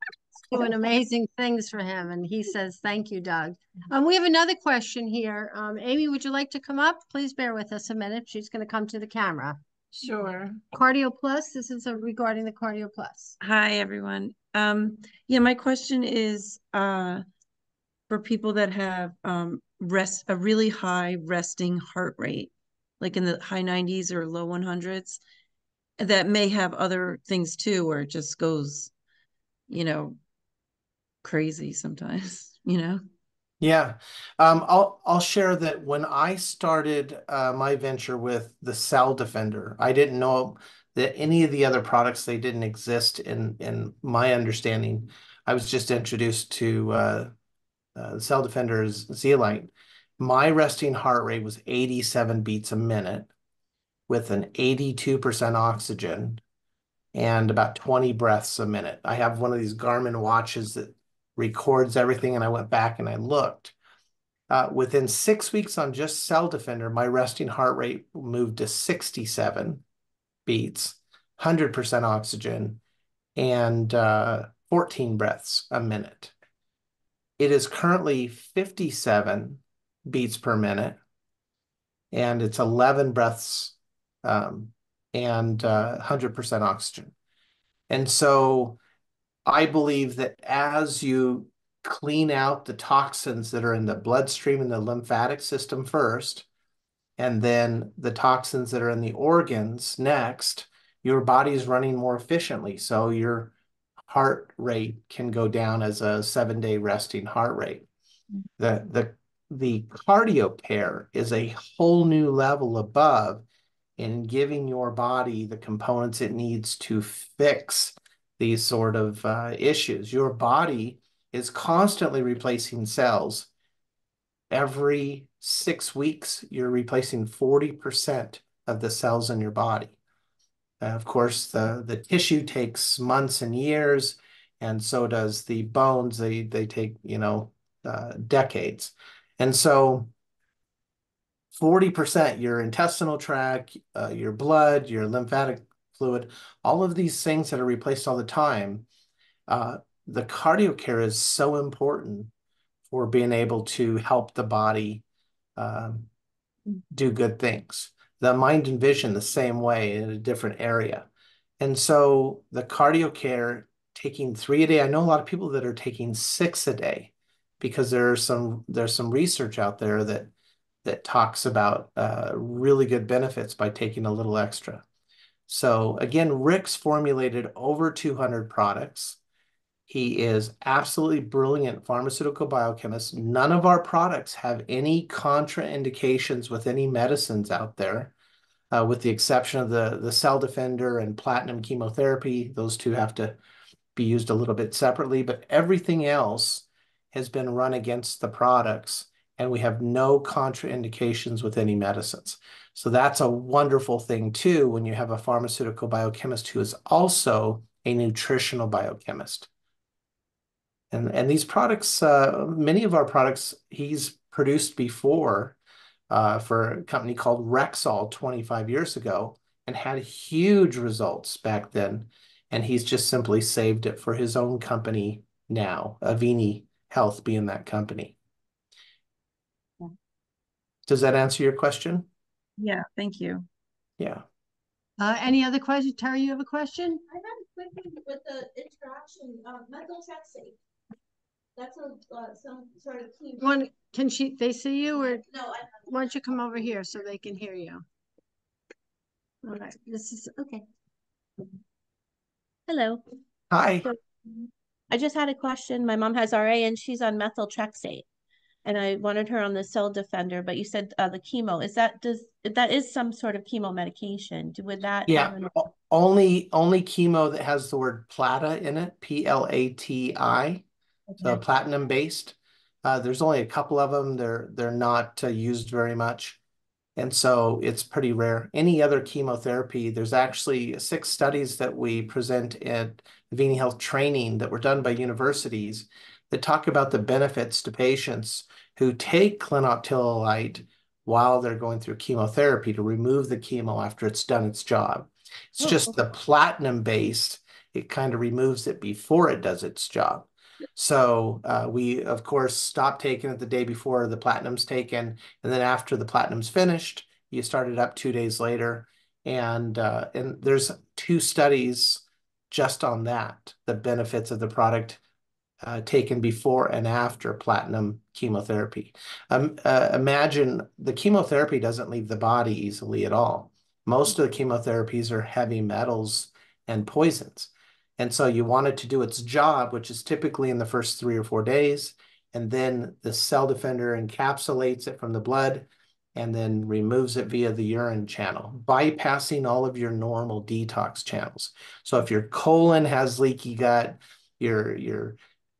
doing amazing things for him. And he says, "Thank you, Doug." Um, we have another question here. Um, Amy, would you like to come up? Please bear with us a minute. She's going to come to the camera. Sure. Cardio Plus. This is a, regarding the Cardio Plus. Hi, everyone. Um, yeah, my question is uh, for people that have um, rest a really high resting heart rate, like in the high 90s or low 100s, that may have other things too, where it just goes, you know, crazy sometimes, you know. Yeah, um, I'll I'll share that when I started uh, my venture with the Cell Defender, I didn't know that any of the other products they didn't exist in in my understanding. I was just introduced to uh, uh, Cell Defender's Zeolite. My resting heart rate was 87 beats a minute with an 82% oxygen and about 20 breaths a minute. I have one of these Garmin watches that records everything, and I went back and I looked. Uh, within six weeks on just Cell Defender, my resting heart rate moved to 67 beats, 100% oxygen, and uh, 14 breaths a minute. It is currently 57 beats per minute, and it's 11 breaths um, and uh, 100% oxygen. And so I believe that as you clean out the toxins that are in the bloodstream and the lymphatic system first, and then the toxins that are in the organs next, your body is running more efficiently. So your heart rate can go down as a seven day resting heart rate. The, the, the cardio care is a whole new level above in giving your body the components it needs to fix these sort of uh, issues. Your body is constantly replacing cells every six weeks, you're replacing 40% of the cells in your body. Uh, of course, the, the tissue takes months and years, and so does the bones. They, they take, you know, uh, decades. And so 40%, your intestinal tract, uh, your blood, your lymphatic fluid, all of these things that are replaced all the time. Uh, the cardio care is so important for being able to help the body um, do good things. The mind and vision the same way in a different area. And so the cardio care taking three a day, I know a lot of people that are taking six a day because there's some there's some research out there that that talks about uh, really good benefits by taking a little extra. So again, Rick's formulated over 200 products. He is absolutely brilliant pharmaceutical biochemist. None of our products have any contraindications with any medicines out there, uh, with the exception of the, the cell defender and platinum chemotherapy. Those two have to be used a little bit separately, but everything else has been run against the products and we have no contraindications with any medicines. So that's a wonderful thing too when you have a pharmaceutical biochemist who is also a nutritional biochemist. And, and these products, uh, many of our products he's produced before uh, for a company called Rexall 25 years ago and had huge results back then. And he's just simply saved it for his own company now, Avini Health being that company. Does that answer your question? Yeah, thank you. Yeah. Uh, any other questions? Terry, you have a question? I have a quick one with the interaction of methotrexate. That's a uh, some sort of key. One, can she, they see you or No, I. why don't you come over here so they can hear you? All right, this is, okay. Hello. Hi. So, I just had a question. My mom has RA and she's on methotrexate. And I wanted her on the cell defender, but you said uh, the chemo. Is that does that is some sort of chemo medication? Would that Yeah, o- only only chemo that has the word plata in it, P L A T I, so platinum based. Uh, there's only a couple of them. They're they're not uh, used very much, and so it's pretty rare. Any other chemotherapy, there's actually six studies that we present at Avini Health training that were done by universities that talk about the benefits to patients who take clinoptilolite while they're going through chemotherapy to remove the chemo after it's done its job. It's Oh, just the platinum based, it kind of removes it before it does its job. So uh, we, of course, stop taking it the day before the platinum's taken. And then after the platinum's finished, you start it up two days later. And, uh, and there's two studies just on that, the benefits of the product uh, taken before and after platinum chemotherapy. Um, uh, imagine the chemotherapy doesn't leave the body easily at all. Most of the chemotherapies are heavy metals and poisons. And so you want it to do its job, which is typically in the first three or four days. And then the cell defender encapsulates it from the blood and then removes it via the urine channel, bypassing all of your normal detox channels. So if your colon has leaky gut, your, your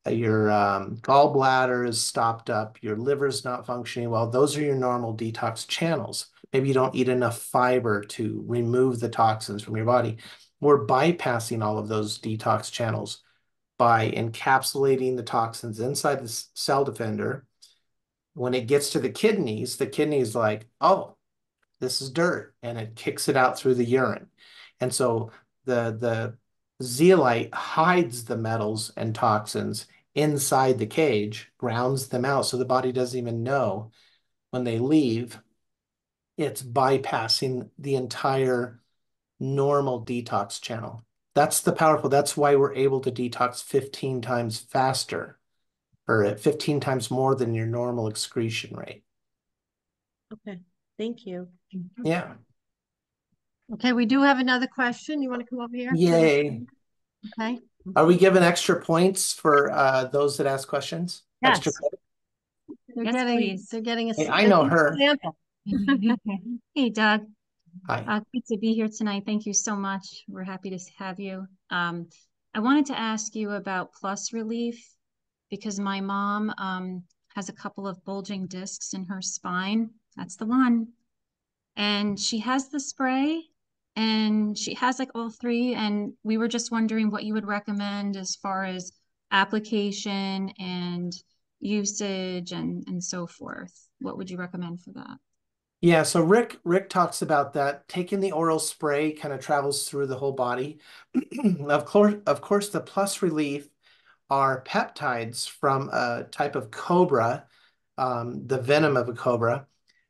your um, gallbladder is stopped up, your liver's not functioning well. Those are your normal detox channels. Maybe you don't eat enough fiber to remove the toxins from your body. We're bypassing all of those detox channels by encapsulating the toxins inside the cell defender. When it gets to the kidneys, the kidney's like, oh, this is dirt, and it kicks it out through the urine. And so the the zeolite hides the metals and toxins inside the cage, grounds them out so the body doesn't even know when they leave. It's bypassing the entire normal detox channel. That's the powerful. That's why we're able to detox 15 times faster or at 15 times more than your normal excretion rate. Okay. Thank you. Mm-hmm. Yeah. Okay, we do have another question. You want to come over here? Yay. Okay. Are we given extra points for uh, those that ask questions? Extra Yes. credit? They're Yes, getting, please. they're getting a. Hey, I know her. sample. Hey, Doug. Hi. Uh, good to be here tonight. Thank you so much. We're happy to have you. Um, I wanted to ask you about plus relief because my mom um, has a couple of bulging discs in her spine. That's the one. And she has the spray and she has like all three. And we were just wondering what you would recommend as far as application and usage and, and so forth. What would you recommend for that? Yeah, so Rick Rick talks about that. Taking the oral spray kind of travels through the whole body. of course, of course, the plus relief are peptides from a type of cobra, um, the venom of a cobra.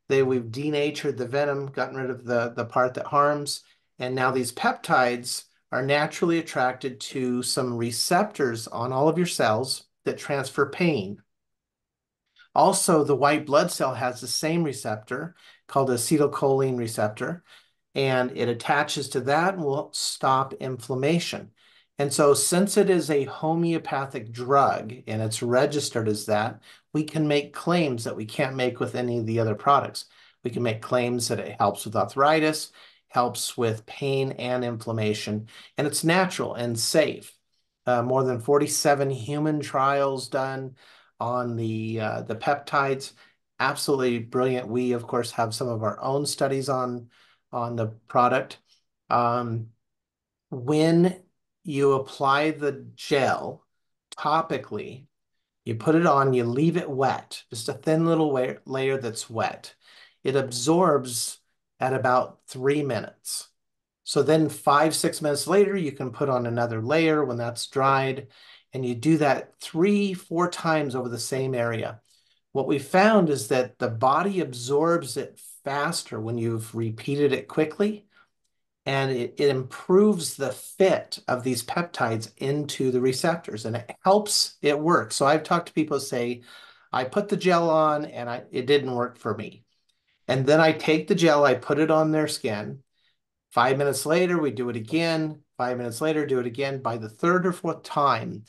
They we've denatured the venom, gotten rid of the the part that harms, and now these peptides are naturally attracted to some receptors on all of your cells that transfer pain. Also, the white blood cell has the same receptor called acetylcholine receptor, and it attaches to that and will stop inflammation. And so, since it is a homeopathic drug and it's registered as that, we can make claims that we can't make with any of the other products. We can make claims that it helps with arthritis, helps with pain and inflammation, and it's natural and safe. Uh, more than 47 human trials done on the uh, the peptides. Absolutely brilliant. We of course have some of our own studies on on the product. Um, when you apply the gel topically, you put it on, you leave it wet, just a thin little layer that's wet. It absorbs at about three minutes. So then five, six minutes later, you can put on another layer when that's dried and you do that three, four times over the same area. What we found is that the body absorbs it faster when you've repeated it quickly, and it, it improves the fit of these peptides into the receptors, and it helps it work. So I've talked to people say, I put the gel on and I, it didn't work for me. And then I take the gel, I put it on their skin. Five minutes later, we do it again. Five minutes later, do it again. By the third or fourth time,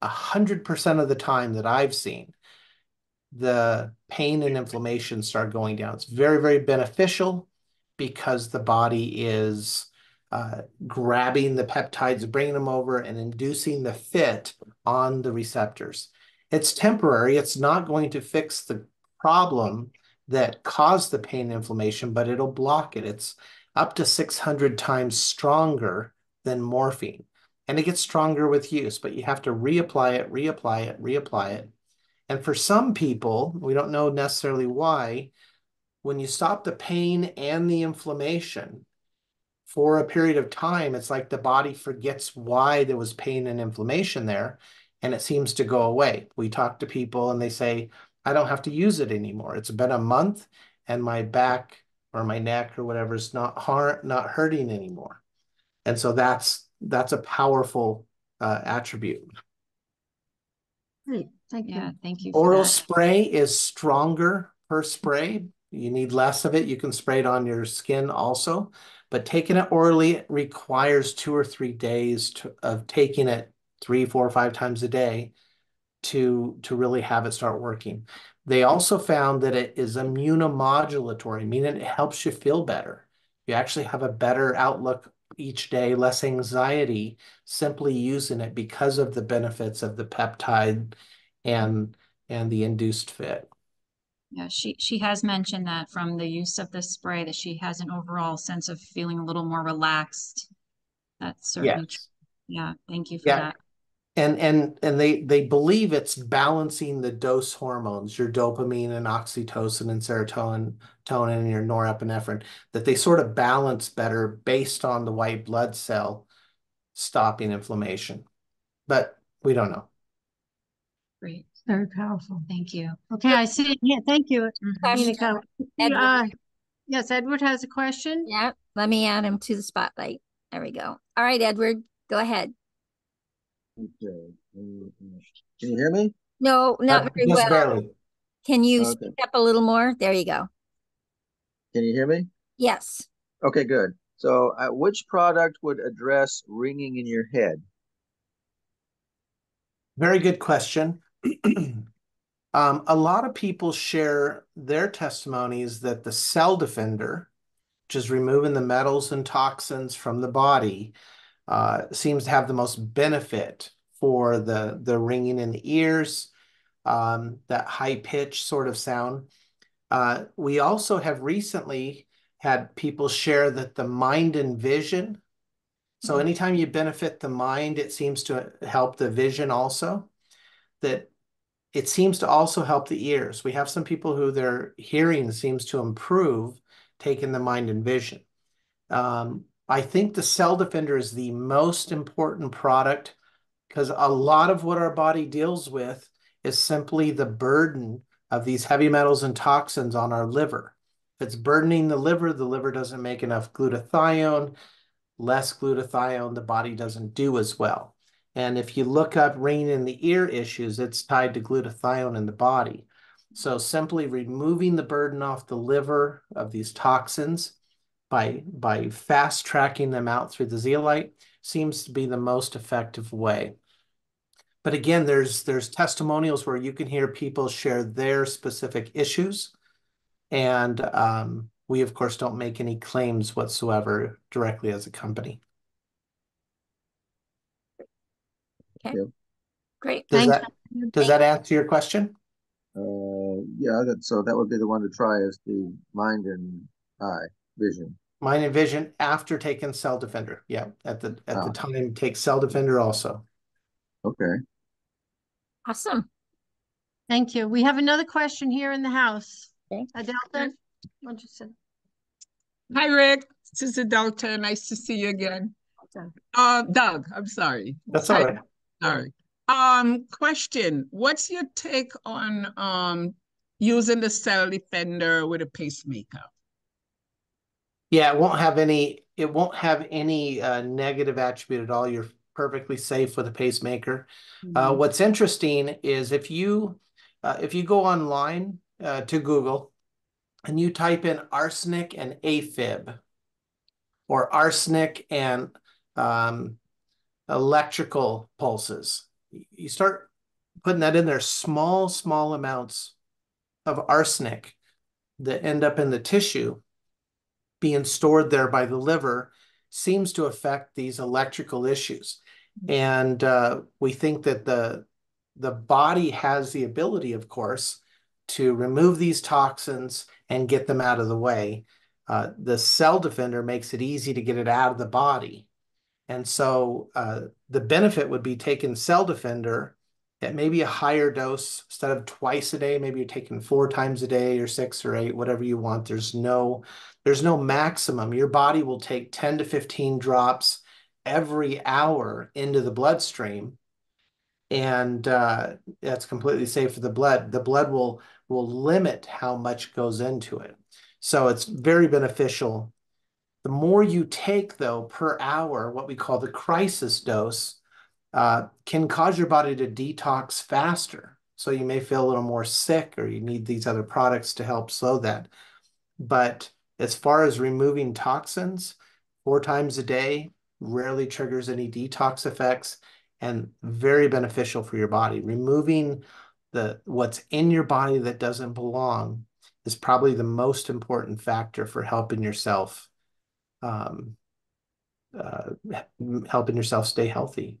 100% of the time that I've seen, the pain and inflammation start going down. It's very, very beneficial because the body is uh, grabbing the peptides, bringing them over, and inducing the fit on the receptors. It's temporary. It's not going to fix the problem that cause the pain and inflammation, but it'll block it. It's up to 600 times stronger than morphine and it gets stronger with use, but you have to reapply it, reapply it, reapply it. And for some people, we don't know necessarily why, when you stop the pain and the inflammation for a period of time, it's like the body forgets why there was pain and inflammation there, and it seems to go away. We talk to people and they say, I don't have to use it anymore. It's been a month and my back or my neck or whatever is not har- not hurting anymore. And so that's that's a powerful uh, attribute. Great, thank you. Yeah, thank you. Oral spray is stronger per spray. You need less of it. You can spray it on your skin also, but taking it orally requires two or three days to, of taking it three, four, five times a day to, to really have it start working. They also found that it is immunomodulatory, meaning it helps you feel better. You actually have a better outlook each day, less anxiety, simply using it because of the benefits of the peptide and and the induced fit. Yeah, she she has mentioned that from the use of the spray that she has an overall sense of feeling a little more relaxed. That's certainly yes. true. Yeah, thank you for yeah. that and and and they they believe it's balancing the dose hormones your dopamine and oxytocin and serotonin and your norepinephrine that they sort of balance better based on the white blood cell stopping inflammation. But we don't know. Great. Very powerful. Thank you. Okay i see. Yeah thank you. Mm-hmm. uh, yes edward has a question. Yeah let me add him to the spotlight. There we go. All right edward go ahead Okay. Can you hear me? No, not uh, very well. Barely. Can you okay. speak up a little more? There you go. Can you hear me? Yes. Okay, good. So, uh, which product would address ringing in your head? Very good question. um, a lot of people share their testimonies that the cell defender, which is removing the metals and toxins from the body, uh, seems to have the most benefit for the, the ringing in the ears, um, that high pitch sort of sound. Uh, we also have recently had people share that the mind and vision. So mm-hmm. anytime you benefit the mind, it seems to help the vision also. That it seems to also help the ears. We have some people who their hearing seems to improve taking the mind and vision. Um, I think the cell defender is the most important product because a lot of what our body deals with is simply the burden of these heavy metals and toxins on our liver. If it's burdening the liver, the liver doesn't make enough glutathione. Less glutathione, the body doesn't do as well. And if you look up ringing in the ear issues, it's tied to glutathione in the body. So simply removing the burden off the liver of these toxins by, by fast tracking them out through the zeolite seems to be the most effective way. But again, there's there's testimonials where you can hear people share their specific issues. And um, we, of course, don't make any claims whatsoever directly as a company. Okay. Great. Does Thank that, does that answer your question? Uh, yeah, that, so that would be the one to try is the mind and eye vision. Mind and vision after taking Cell Defender. Yeah, at the at the time, take Cell Defender also. Okay. Awesome. Thank you. We have another question here in the house. Okay. Adelta, what'd you say? Hi, Rick. This is Adelta. Nice to see you again. Uh, Doug, I'm sorry. That's all right. Sorry. Um, question. What's your take on um using the cell defender with a pacemaker? Yeah, it won't have any. It won't have any uh, negative attribute at all. You're perfectly safe with a pacemaker. Mm -hmm. uh, what's interesting is if you uh, if you go online uh, to Google and you type in arsenic and AFib or arsenic and um, electrical pulses, you start putting that in there, small, small amounts of arsenic that end up in the tissue being stored there by the liver seems to affect these electrical issues. And uh, we think that the, the body has the ability, of course, to remove these toxins and get them out of the way. Uh, the cell defender makes it easy to get it out of the body. And so uh, the benefit would be taking cell defender at maybe a higher dose instead of twice a day. Maybe you're taking four times a day or six or eight, whatever you want. There's no, there's no maximum. Your body will take 10 to 15 drops every hour into the bloodstream and uh, that's completely safe for the blood. The blood will will limit how much goes into it. So it's very beneficial. The more you take, though, per hour, what we call the crisis dose, uh, can cause your body to detox faster. So you may feel a little more sick or you need these other products to help slow that. But as far as removing toxins, four times a day, rarely triggers any detox effects and very beneficial for your body. Removing the what's in your body that doesn't belong is probably the most important factor for helping yourself um, uh, helping yourself stay healthy.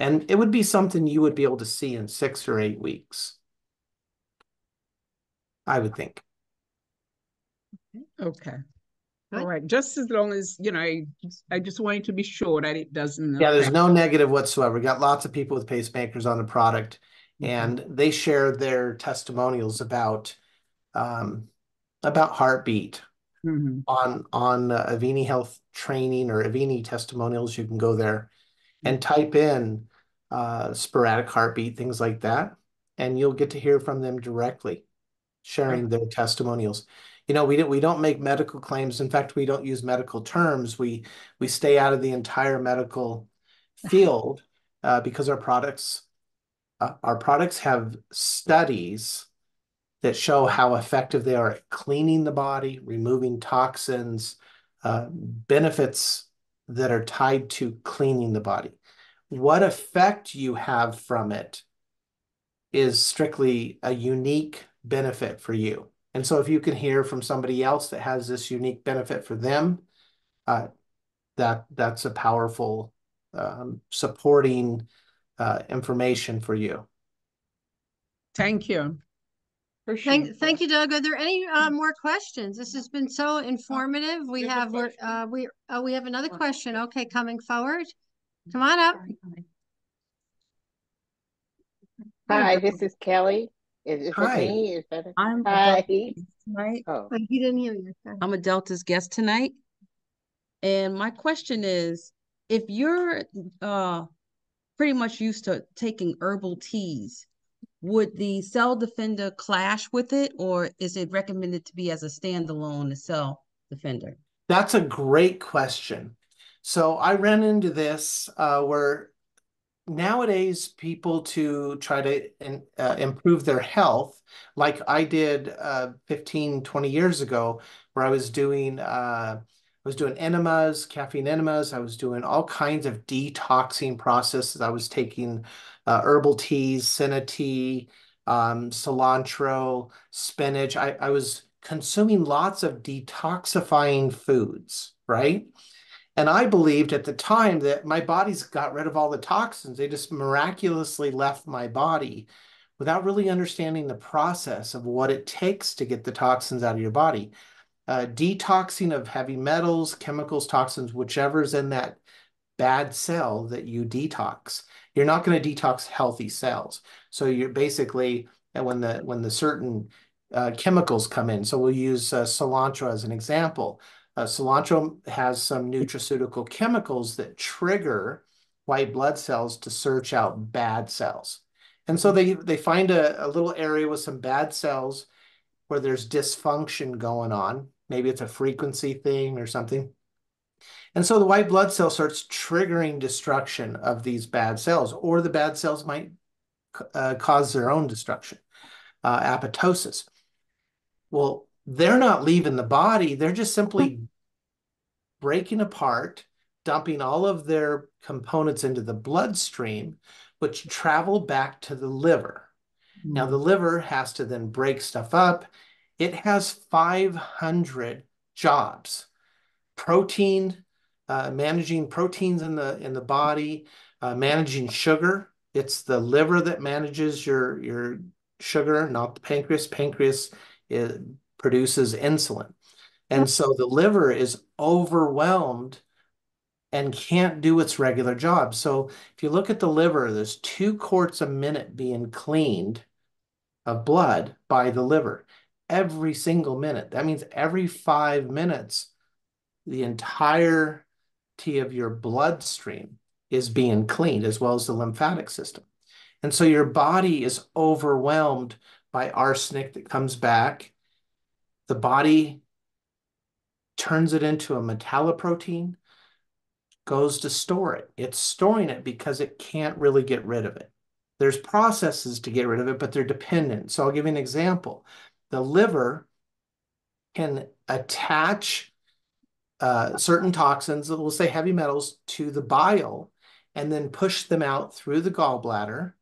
And it would be something you would be able to see in six or eight weeks. I would think. Okay. All right, just as long as, you know, I, I just wanted to be sure that it doesn't. Yeah, there's no negative whatsoever. We got lots of people with pacemakers on the product mm-hmm. and they share their testimonials about um, about heartbeat mm-hmm. on on uh, Avini Health training or Avini testimonials. You can go there and type in uh, sporadic heartbeat, things like that, and you'll get to hear from them directly, sharing their testimonials you know, we don't we don't make medical claims. In fact, we don't use medical terms. We we stay out of the entire medical field uh, because our products uh, our products have studies that show how effective they are at cleaning the body, removing toxins, uh, benefits that are tied to cleaning the body. What effect you have from it is strictly a unique benefit for you. And so if you can hear from somebody else that has this unique benefit for them, uh, that that's a powerful um, supporting uh, information for you. Thank you. Thank, thank you, Doug. Are there any uh, more questions? This has been so informative. We have uh, we uh, we have another question. Okay, coming forward. Come on up. Hi, this is Kelly. Is, is Hi. it me? Is that I'm Hi. tonight. Oh, But he didn't hear you. I'm Adelta's guest tonight. And my question is, if you're uh pretty much used to taking herbal teas, would the Cell Defender clash with it, or is it recommended to be as a standalone, the Cell Defender? That's a great question. So I ran into this uh, where nowadays people to try to in, uh, improve their health, like I did uh, 15, 20 years ago, where I was doing uh, I was doing enemas, caffeine enemas. I was doing all kinds of detoxing processes. I was taking uh, herbal teas, senna tea, um, cilantro, spinach. I, I was consuming lots of detoxifying foods, right? And I believed at the time that my body's got rid of all the toxins. They just miraculously left my body without really understanding the process of what it takes to get the toxins out of your body. Uh, detoxing of heavy metals, chemicals, toxins, whichever's in that bad cell that you detox. You're not going to detox healthy cells. So you're basically when the when the certain uh, chemicals come in. So we'll use uh, cilantro as an example. Uh, cilantro has some nutraceutical chemicals that trigger white blood cells to search out bad cells. And so they, they find a, a little area with some bad cells where there's dysfunction going on. Maybe it's a frequency thing or something. And so the white blood cell starts triggering destruction of these bad cells, or the bad cells might uh, cause their own destruction, uh, apoptosis. Well, they're not leaving the body, they're just simply breaking apart, dumping all of their components into the bloodstream, which travel back to the liver. Mm. Now, the liver has to then break stuff up. It has 500 jobs protein, uh, managing proteins in the in the body, uh, managing sugar. It's the liver that manages your your sugar, not the pancreas. Pancreas produces insulin. And so the liver is overwhelmed and can't do its regular job. So if you look at the liver, there's two quarts a minute being cleaned of blood by the liver every single minute. That means every five minutes, the entirety of your bloodstream is being cleaned as well as the lymphatic system. And so your body is overwhelmed by arsenic that comes back. The body turns it into a metalloprotein, goes to store it. It's storing it because it can't really get rid of it. There's processes to get rid of it, but they're dependent. So I'll give you an example. The liver can attach uh, certain toxins, we'll say heavy metals, to the bile and then push them out through the gallbladder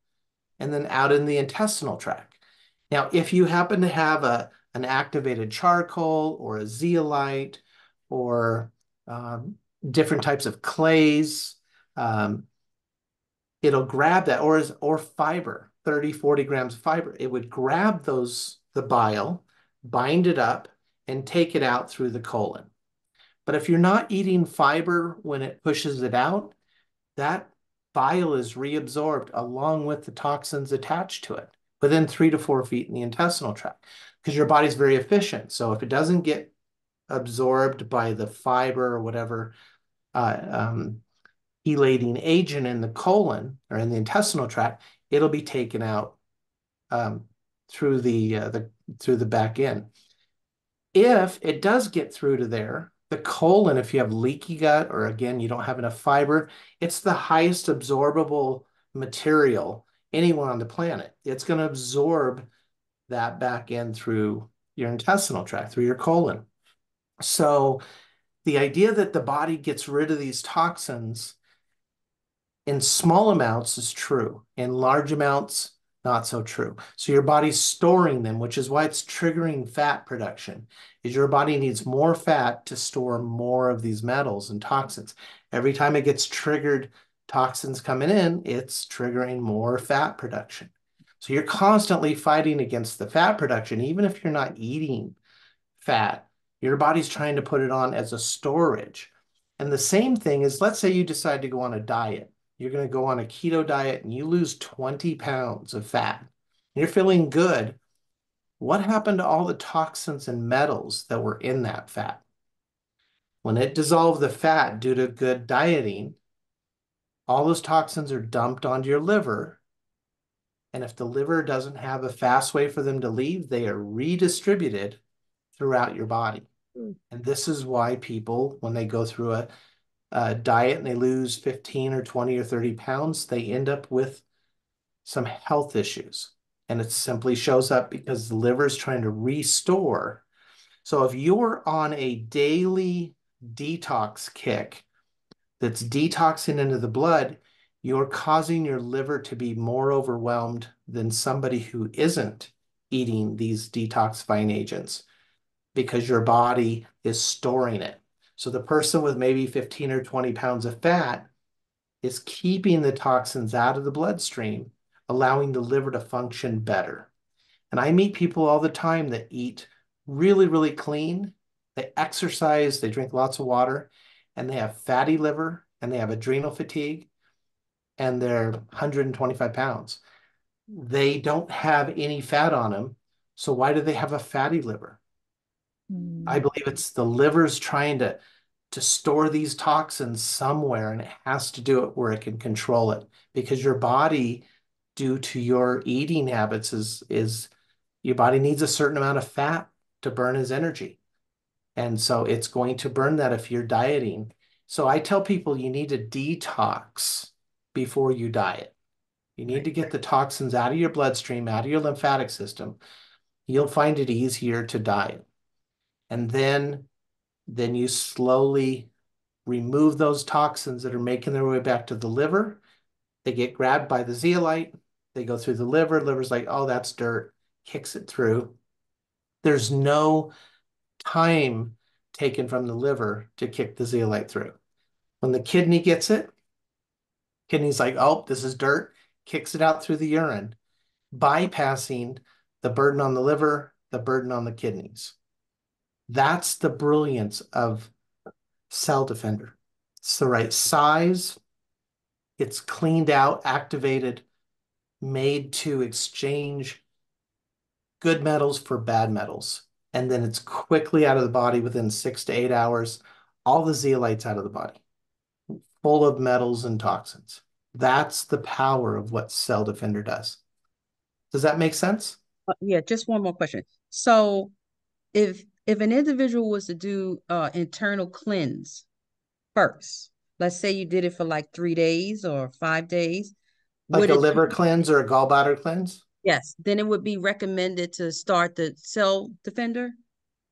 and then out in the intestinal tract. Now, if you happen to have a, an activated charcoal or a zeolite or um, different types of clays. Um, it'll grab that, or, or fiber, 30, 40 grams of fiber. It would grab those, the bile, bind it up, and take it out through the colon. But if you're not eating fiber when it pushes it out, that bile is reabsorbed along with the toxins attached to it within three to four feet in the intestinal tract because your body's very efficient. So if it doesn't get absorbed by the fiber or whatever uh, um, chelating agent in the colon or in the intestinal tract, it'll be taken out um, through the uh, the through the back end. If it does get through to there, the colon, if you have leaky gut or again you don't have enough fiber, it's the highest absorbable material anywhere on the planet. It's going to absorb that back end through your intestinal tract, through your colon. So the idea that the body gets rid of these toxins in small amounts is true. In large amounts, not so true. So your body's storing them, which is why it's triggering fat production. Is your body needs more fat to store more of these metals and toxins. Every time it gets triggered, toxins coming in, it's triggering more fat production. So you're constantly fighting against the fat production, even if you're not eating fat your body's trying to put it on as a storage. And the same thing is, let's say you decide to go on a diet you're going to go on a keto diet and you lose 20 pounds of fat, you're feeling good. What happened to all the toxins and metals that were in that fat? When it dissolved the fat due to good dieting, all those toxins are dumped onto your liver. And if the liver doesn't have a fast way for them to leave, they are redistributed throughout your body. Mm. And this is why people, when they go through a, a diet and they lose 15 or 20 or 30 pounds, they end up with some health issues. And it simply shows up because the liver is trying to restore. So if you're on a daily detox kick that's detoxing into the blood, you're causing your liver to be more overwhelmed than somebody who isn't eating these detoxifying agents because your body is storing it. So the person with maybe 15 or 20 pounds of fat is keeping the toxins out of the bloodstream, allowing the liver to function better. And I meet people all the time that eat really, really clean. They exercise, they drink lots of water, and they have fatty liver and they have adrenal fatigue and they're 125 pounds. They don't have any fat on them. So why do they have a fatty liver? Mm. I believe it's the liver's trying to to store these toxins somewhere and it has to do it where it can control it because your body due to your eating habits is is your body needs a certain amount of fat to burn as energy. And so it's going to burn that if you're dieting. So I tell people you need to detox before you diet. You need to get the toxins out of your bloodstream, out of your lymphatic system. You'll find it easier to diet and then then you slowly remove those toxins that are making their way back to the liver. They get grabbed by the zeolite. They go through the liver. Liver's like, oh, that's dirt, kicks it through. There's no time taken from the liver to kick the zeolite through. When the kidney gets it, kidney's like, oh, this is dirt, kicks it out through the urine, bypassing the burden on the liver, the burden on the kidneys. That's the brilliance of Cell Defender. It's the right size. It's cleaned out, activated, made to exchange good metals for bad metals. And then it's quickly out of the body within six to eight hours, all the zeolites out of the body, full of metals and toxins. That's the power of what Cell Defender does. Does that make sense? Uh, yeah, just one more question. So if if an individual was to do uh internal cleanse first, let's say you did it for like three days or five days, like a liver cleanse or a gallbladder cleanse. Yes, then it would be recommended to start the cell defender,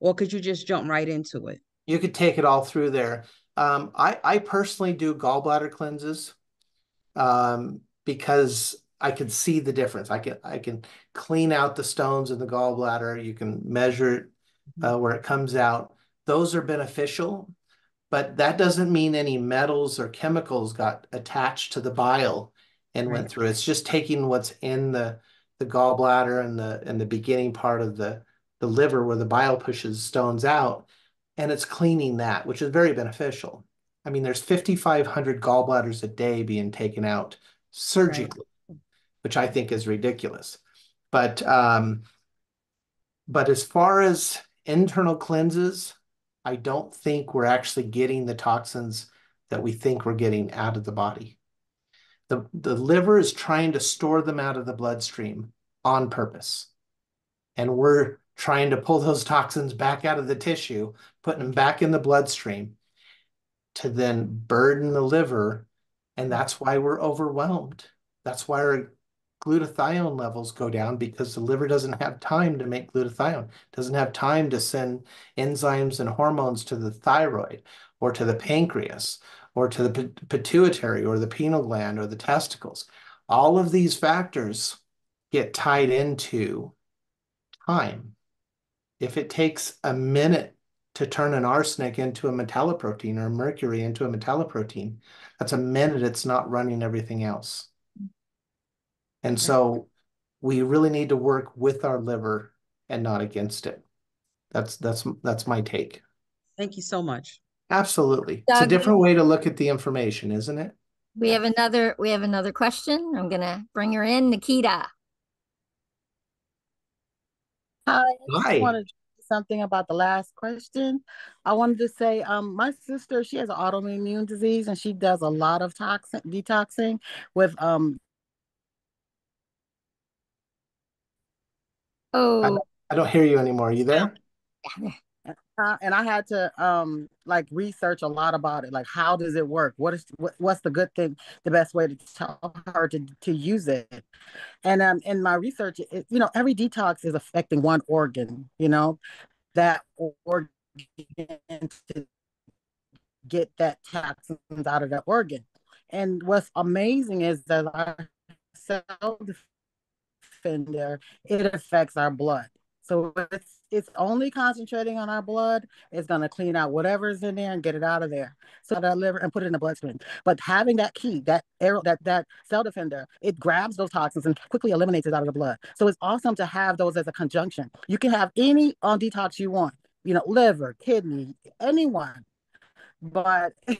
or could you just jump right into it? You could take it all through there. Um, I I personally do gallbladder cleanses, um, because I can see the difference. I can I can clean out the stones in the gallbladder. You can measure uh, where it comes out. Those are beneficial, but that doesn't mean any metals or chemicals got attached to the bile and right. went through. It's just taking what's in the the gallbladder and the and the beginning part of the the liver where the bile pushes stones out, and it's cleaning that, which is very beneficial. I mean, there's 5,500 gallbladders a day being taken out surgically, right. which I think is ridiculous. But um, but as far as internal cleanses, I don't think we're actually getting the toxins that we think we're getting out of the body. The, the liver is trying to store them out of the bloodstream on purpose. And we're trying to pull those toxins back out of the tissue, putting them back in the bloodstream to then burden the liver. And that's why we're overwhelmed. That's why our glutathione levels go down because the liver doesn't have time to make glutathione, doesn't have time to send enzymes and hormones to the thyroid or to the pancreas or to the pituitary or the pineal gland or the testicles. All of these factors get tied into time. If it takes a minute to turn an arsenic into a metalloprotein or mercury into a metalloprotein, that's a minute it's not running everything else. And so we really need to work with our liver and not against it. That's that's that's my take. Thank you so much. Absolutely. Doug, it's a different way to look at the information, isn't it? We have another, we have another question. I'm gonna bring her in, Nikita. Hi. I Hi. wanted to say something about the last question. I wanted to say, um, my sister, she has autoimmune disease and she does a lot of toxin detoxing with um Oh, I don't hear you anymore. Are you there? uh, and I had to um like research a lot about it. Like, how does it work? What is what, what's the good thing, the best way to tell her to to use it? And um in my research, it, you know, every detox is affecting one organ. You know, that organ to get that toxins out of that organ. And what's amazing is that our cell defender, it affects our blood. So it's it's only concentrating on our blood. It's gonna clean out whatever's in there and get it out of there. So that liver and put it in the bloodstream. But having that key, that arrow, that that cell defender, it grabs those toxins and quickly eliminates it out of the blood. So it's awesome to have those as a conjunction. You can have any on detox you want, you know, liver, kidney, anyone. But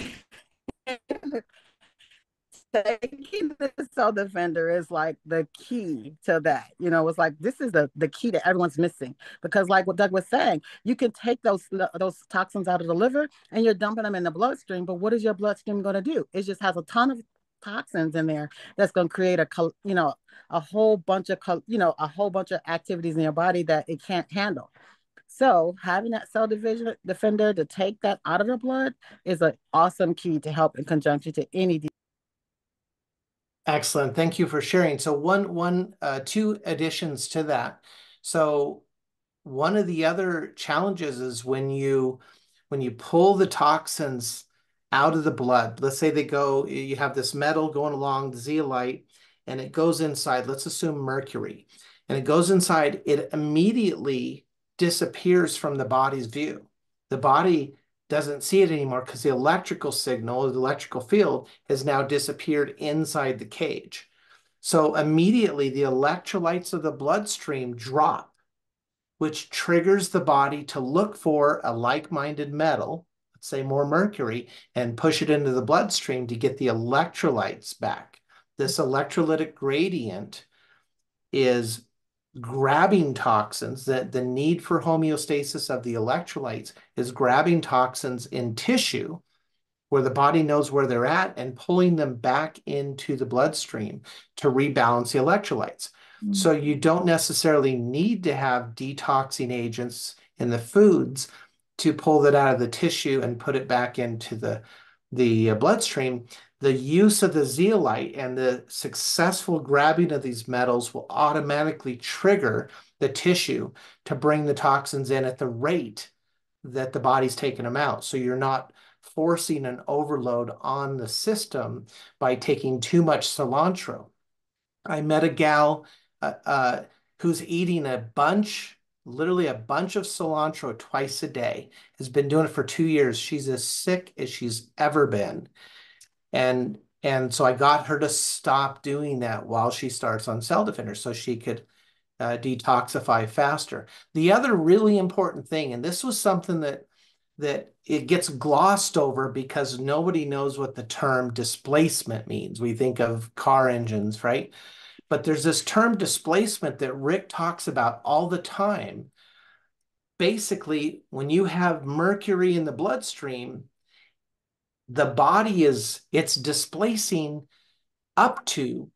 taking the cell defender is like the key to that. You know, it's like this is the the key that everyone's missing because, like what Doug was saying, you can take those those toxins out of the liver and you're dumping them in the bloodstream. But what is your bloodstream going to do? It just has a ton of toxins in there that's going to create a you know a whole bunch of you know a whole bunch of activities in your body that it can't handle. So having that cell division defender to take that out of the blood is an awesome key to help in conjunction to any Excellent. Thank you for sharing. So one, one, uh, two additions to that. So one of the other challenges is when you, when you pull the toxins out of the blood, let's say they go, you have this metal going along the zeolite and it goes inside, let's assume mercury, and it goes inside, it immediately disappears from the body's view. The body doesn't see it anymore because the electrical signal, the electrical field has now disappeared inside the cage. So immediately the electrolytes of the bloodstream drop, which triggers the body to look for a like-minded metal, let's say more mercury, and push it into the bloodstream to get the electrolytes back. This electrolytic gradient is grabbing toxins, that the need for homeostasis of the electrolytes is grabbing toxins in tissue where the body knows where they're at and pulling them back into the bloodstream to rebalance the electrolytes. Mm -hmm. So you don't necessarily need to have detoxing agents in the foods to pull that out of the tissue and put it back into the, the bloodstream the use of the zeolite and the successful grabbing of these metals will automatically trigger the tissue to bring the toxins in at the rate that the body's taking them out. So you're not forcing an overload on the system by taking too much cilantro. I met a gal uh, uh, who's eating a bunch, literally a bunch of cilantro twice a day, has been doing it for two years. She's as sick as she's ever been and and so I got her to stop doing that while she starts on Cell Defender so she could uh, detoxify faster. The other really important thing, and this was something that that it gets glossed over because nobody knows what the term displacement means. We think of car engines, right? But there's this term displacement that Rick talks about all the time. Basically, when you have mercury in the bloodstream, the body is it's displacing up to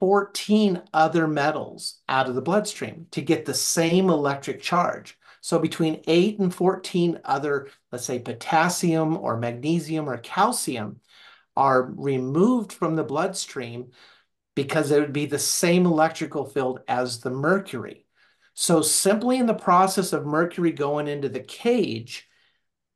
14 other metals out of the bloodstream to get the same electric charge. So between 8 and 14 other, let's say potassium or magnesium or calcium are removed from the bloodstream because it would be the same electrical field as the mercury. So simply in the process of mercury going into the cage,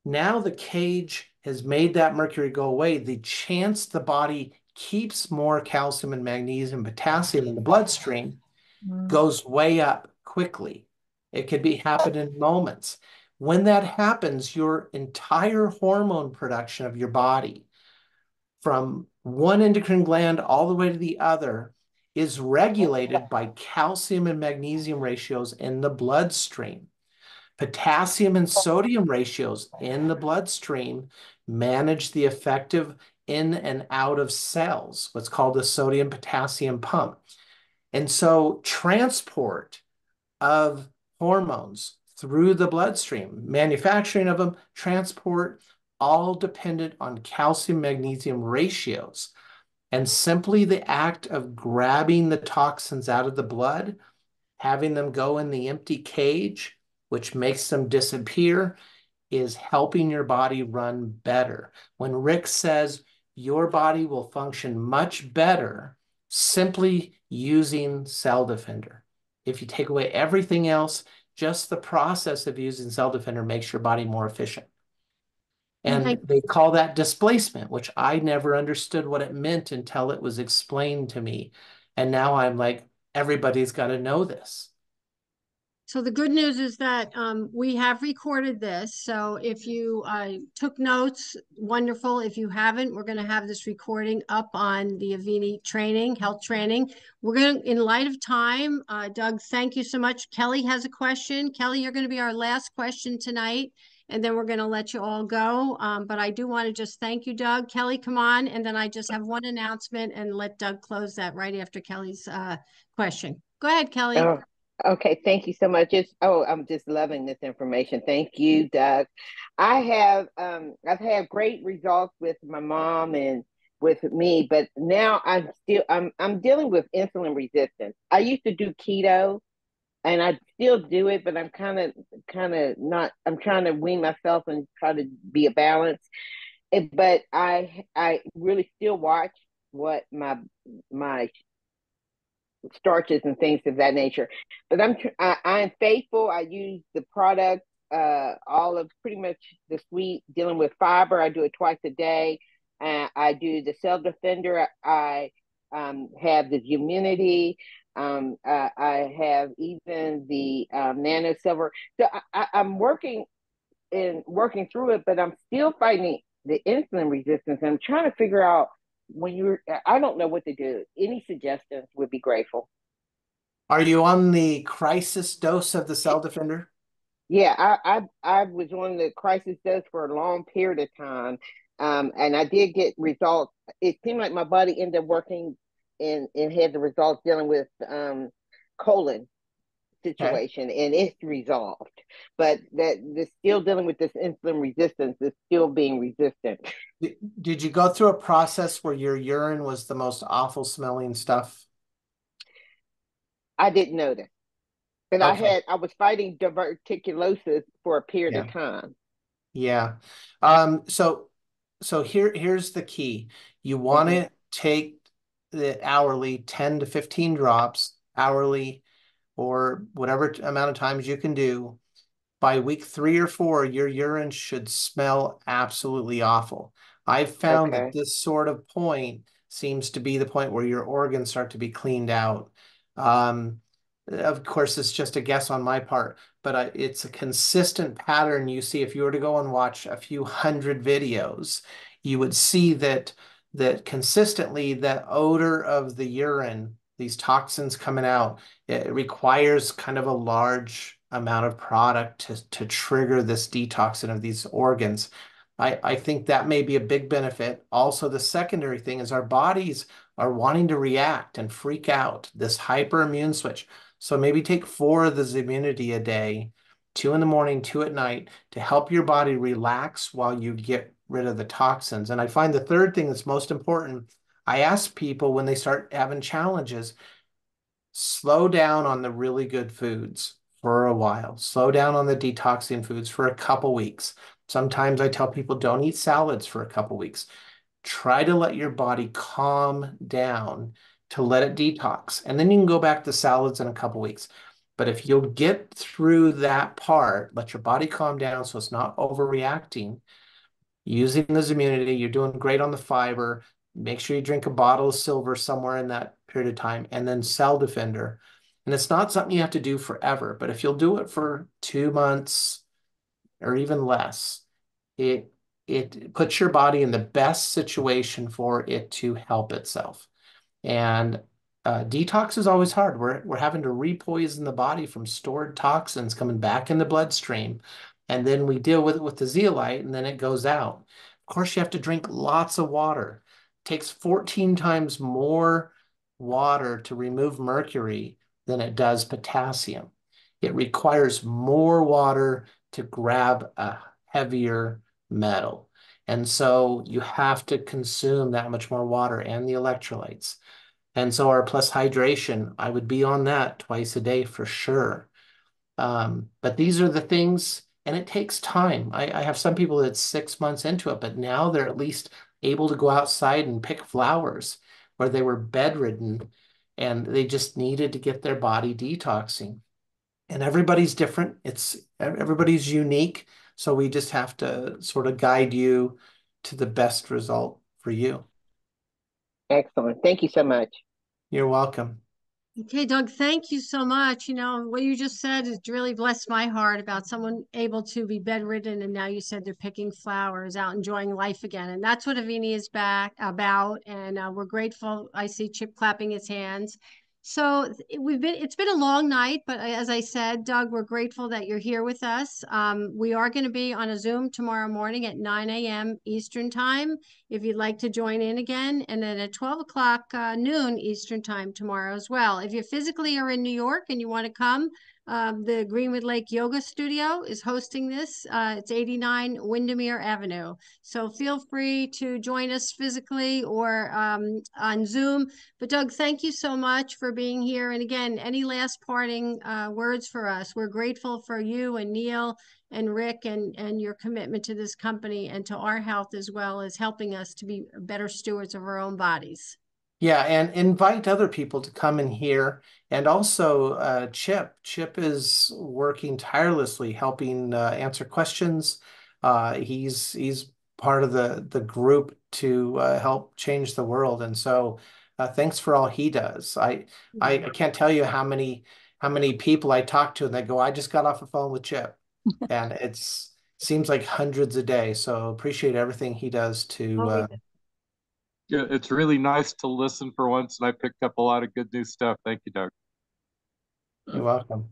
now the cage has made that mercury go away, the chance the body keeps more calcium and magnesium, potassium in the bloodstream mm. goes way up quickly. It could be happen in moments. When that happens, your entire hormone production of your body, from one endocrine gland all the way to the other, is regulated by calcium and magnesium ratios in the bloodstream. Potassium and sodium ratios in the bloodstream manage the effective in and out of cells, what's called a sodium potassium pump. And so transport of hormones through the bloodstream, manufacturing of them, transport, all dependent on calcium magnesium ratios. And simply the act of grabbing the toxins out of the blood, having them go in the empty cage, which makes them disappear, is helping your body run better. When Rick says your body will function much better simply using Cell Defender. If you take away everything else, just the process of using Cell Defender makes your body more efficient. And okay. they call that displacement, which I never understood what it meant until it was explained to me. And now I'm like, everybody's got to know this. So the good news is that um, we have recorded this. So if you uh, took notes, wonderful. If you haven't, we're going to have this recording up on the Avini training, health training. We're going to, in light of time, uh, Doug, thank you so much. Kelly has a question. Kelly, you're going to be our last question tonight and then we're going to let you all go. Um, but I do want to just thank you, Doug. Kelly, come on. And then I just have one announcement and let Doug close that right after Kelly's uh, question. Go ahead, Kelly. Okay, thank you so much. It's, oh, I'm just loving this information. Thank you, Doug. I have um, I've had great results with my mom and with me, but now I'm still I'm I'm dealing with insulin resistance. I used to do keto and I still do it, but I'm kind of kind of not. I'm trying to wean myself and try to be a balance. But I I really still watch what my my starches and things of that nature. But I'm I, I'm faithful. I use the product, uh, all of pretty much the suite dealing with fiber. I do it twice a day. Uh, I do the cell defender. I um, have the immunity. Um, uh, I have even the um, nano silver. So I, am working and working through it, but I'm still fighting the insulin resistance. I'm trying to figure out when you're. I don't know what to do. Any suggestions would be grateful. Are you on the crisis dose of the cell defender? Yeah, I I, I was on the crisis dose for a long period of time, um, and I did get results. It seemed like my body ended up working and and had the results dealing with um colon situation okay. and it's resolved but that the still dealing with this insulin resistance is still being resistant did you go through a process where your urine was the most awful smelling stuff i didn't notice but okay. i had i was fighting diverticulosis for a period yeah. of time yeah um so so here here's the key you want to mm-hmm. take the hourly 10 to 15 drops hourly or whatever amount of times you can do by week three or four your urine should smell absolutely awful. I've found okay. that this sort of point seems to be the point where your organs start to be cleaned out. Um, of course it's just a guess on my part but I, it's a consistent pattern. You see if you were to go and watch a few hundred videos you would see that that consistently the odor of the urine, these toxins coming out, it requires kind of a large amount of product to, to trigger this detoxing of these organs. I, I think that may be a big benefit. Also, the secondary thing is our bodies are wanting to react and freak out, this hyperimmune switch. So maybe take four of the immunity a day, two in the morning, two at night, to help your body relax while you get rid of the toxins. And I find the third thing that's most important, I ask people when they start having challenges, slow down on the really good foods for a while. Slow down on the detoxing foods for a couple weeks. Sometimes I tell people don't eat salads for a couple weeks. Try to let your body calm down to let it detox. And then you can go back to salads in a couple weeks. But if you'll get through that part, let your body calm down so it's not overreacting, using this immunity. You're doing great on the fiber. Make sure you drink a bottle of silver somewhere in that period of time, and then Cell Defender. And it's not something you have to do forever, but if you'll do it for two months or even less, it it puts your body in the best situation for it to help itself. And uh, detox is always hard. We're, we're having to repoison the body from stored toxins coming back in the bloodstream and then we deal with it with the zeolite and then it goes out Of course, you have to drink lots of water. Takes 14 times more water to remove mercury than it does potassium. It requires more water to grab a heavier metal. And so you have to consume that much more water and the electrolytes. And so our plus hydration, I would be on that twice a day for sure. Um, but these are the things, and it takes time. I, I have some people that's six months into it, but now they're at least able to go outside and pick flowers where they were bedridden and they just needed to get their body detoxing. And everybody's different. It's everybody's unique. So we just have to sort of guide you to the best result for you. Excellent. Thank you so much. You're welcome. Okay, Doug, thank you so much. You know, what you just said has really blessed my heart about someone able to be bedridden. And now you said they're picking flowers, out enjoying life again. And that's what Avini is back about. And uh, we're grateful. I see Chip clapping his hands. So we've been, it's been a long night, but as I said, Doug, we're grateful that you're here with us. Um, we are going to be on a Zoom tomorrow morning at 9 a.m. Eastern time, if you'd like to join in again, and then at 12 o'clock uh, noon Eastern time tomorrow as well. If you physically are in New York and you want to come, um, the Greenwood Lake Yoga Studio is hosting this. Uh, it's 89 Windermere Avenue. So feel free to join us physically or um, on Zoom. But Doug, thank you so much for being here. And again, any last parting uh, words for us? We're grateful for you and Neil and Rick and, and your commitment to this company and to our health as well as helping us to be better stewards of our own bodies. Yeah, and invite other people to come in here. And also, uh, Chip. Chip is working tirelessly helping uh, answer questions. Uh, he's he's part of the the group to uh, help change the world. And so, uh, thanks for all he does. I, I I can't tell you how many how many people I talk to and they go, I just got off the phone with Chip, and it's seems like hundreds a day. So appreciate everything he does to. Yeah, it's really nice to listen for once, and I picked up a lot of good new stuff. Thank you, Doug. You're welcome.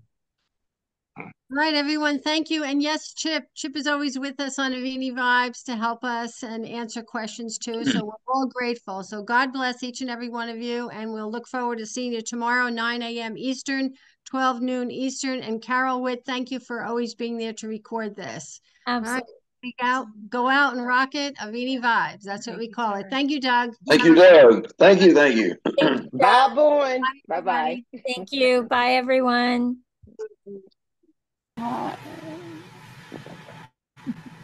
All right, everyone. Thank you. And yes, Chip. Chip is always with us on Avini Vibes to help us and answer questions too. So we're all grateful. So God bless each and every one of you. And we'll look forward to seeing you tomorrow, 9 a.m. Eastern, 12 noon Eastern. And Carol Witt, thank you for always being there to record this. Absolutely. All right. Speak out, go out and rock it. Avini Vibes. That's what we call it. Thank you, Doug. Thank you, Doug. Thank you, thank you. Bye, boy. Bye bye. Thank you. Bye, everyone.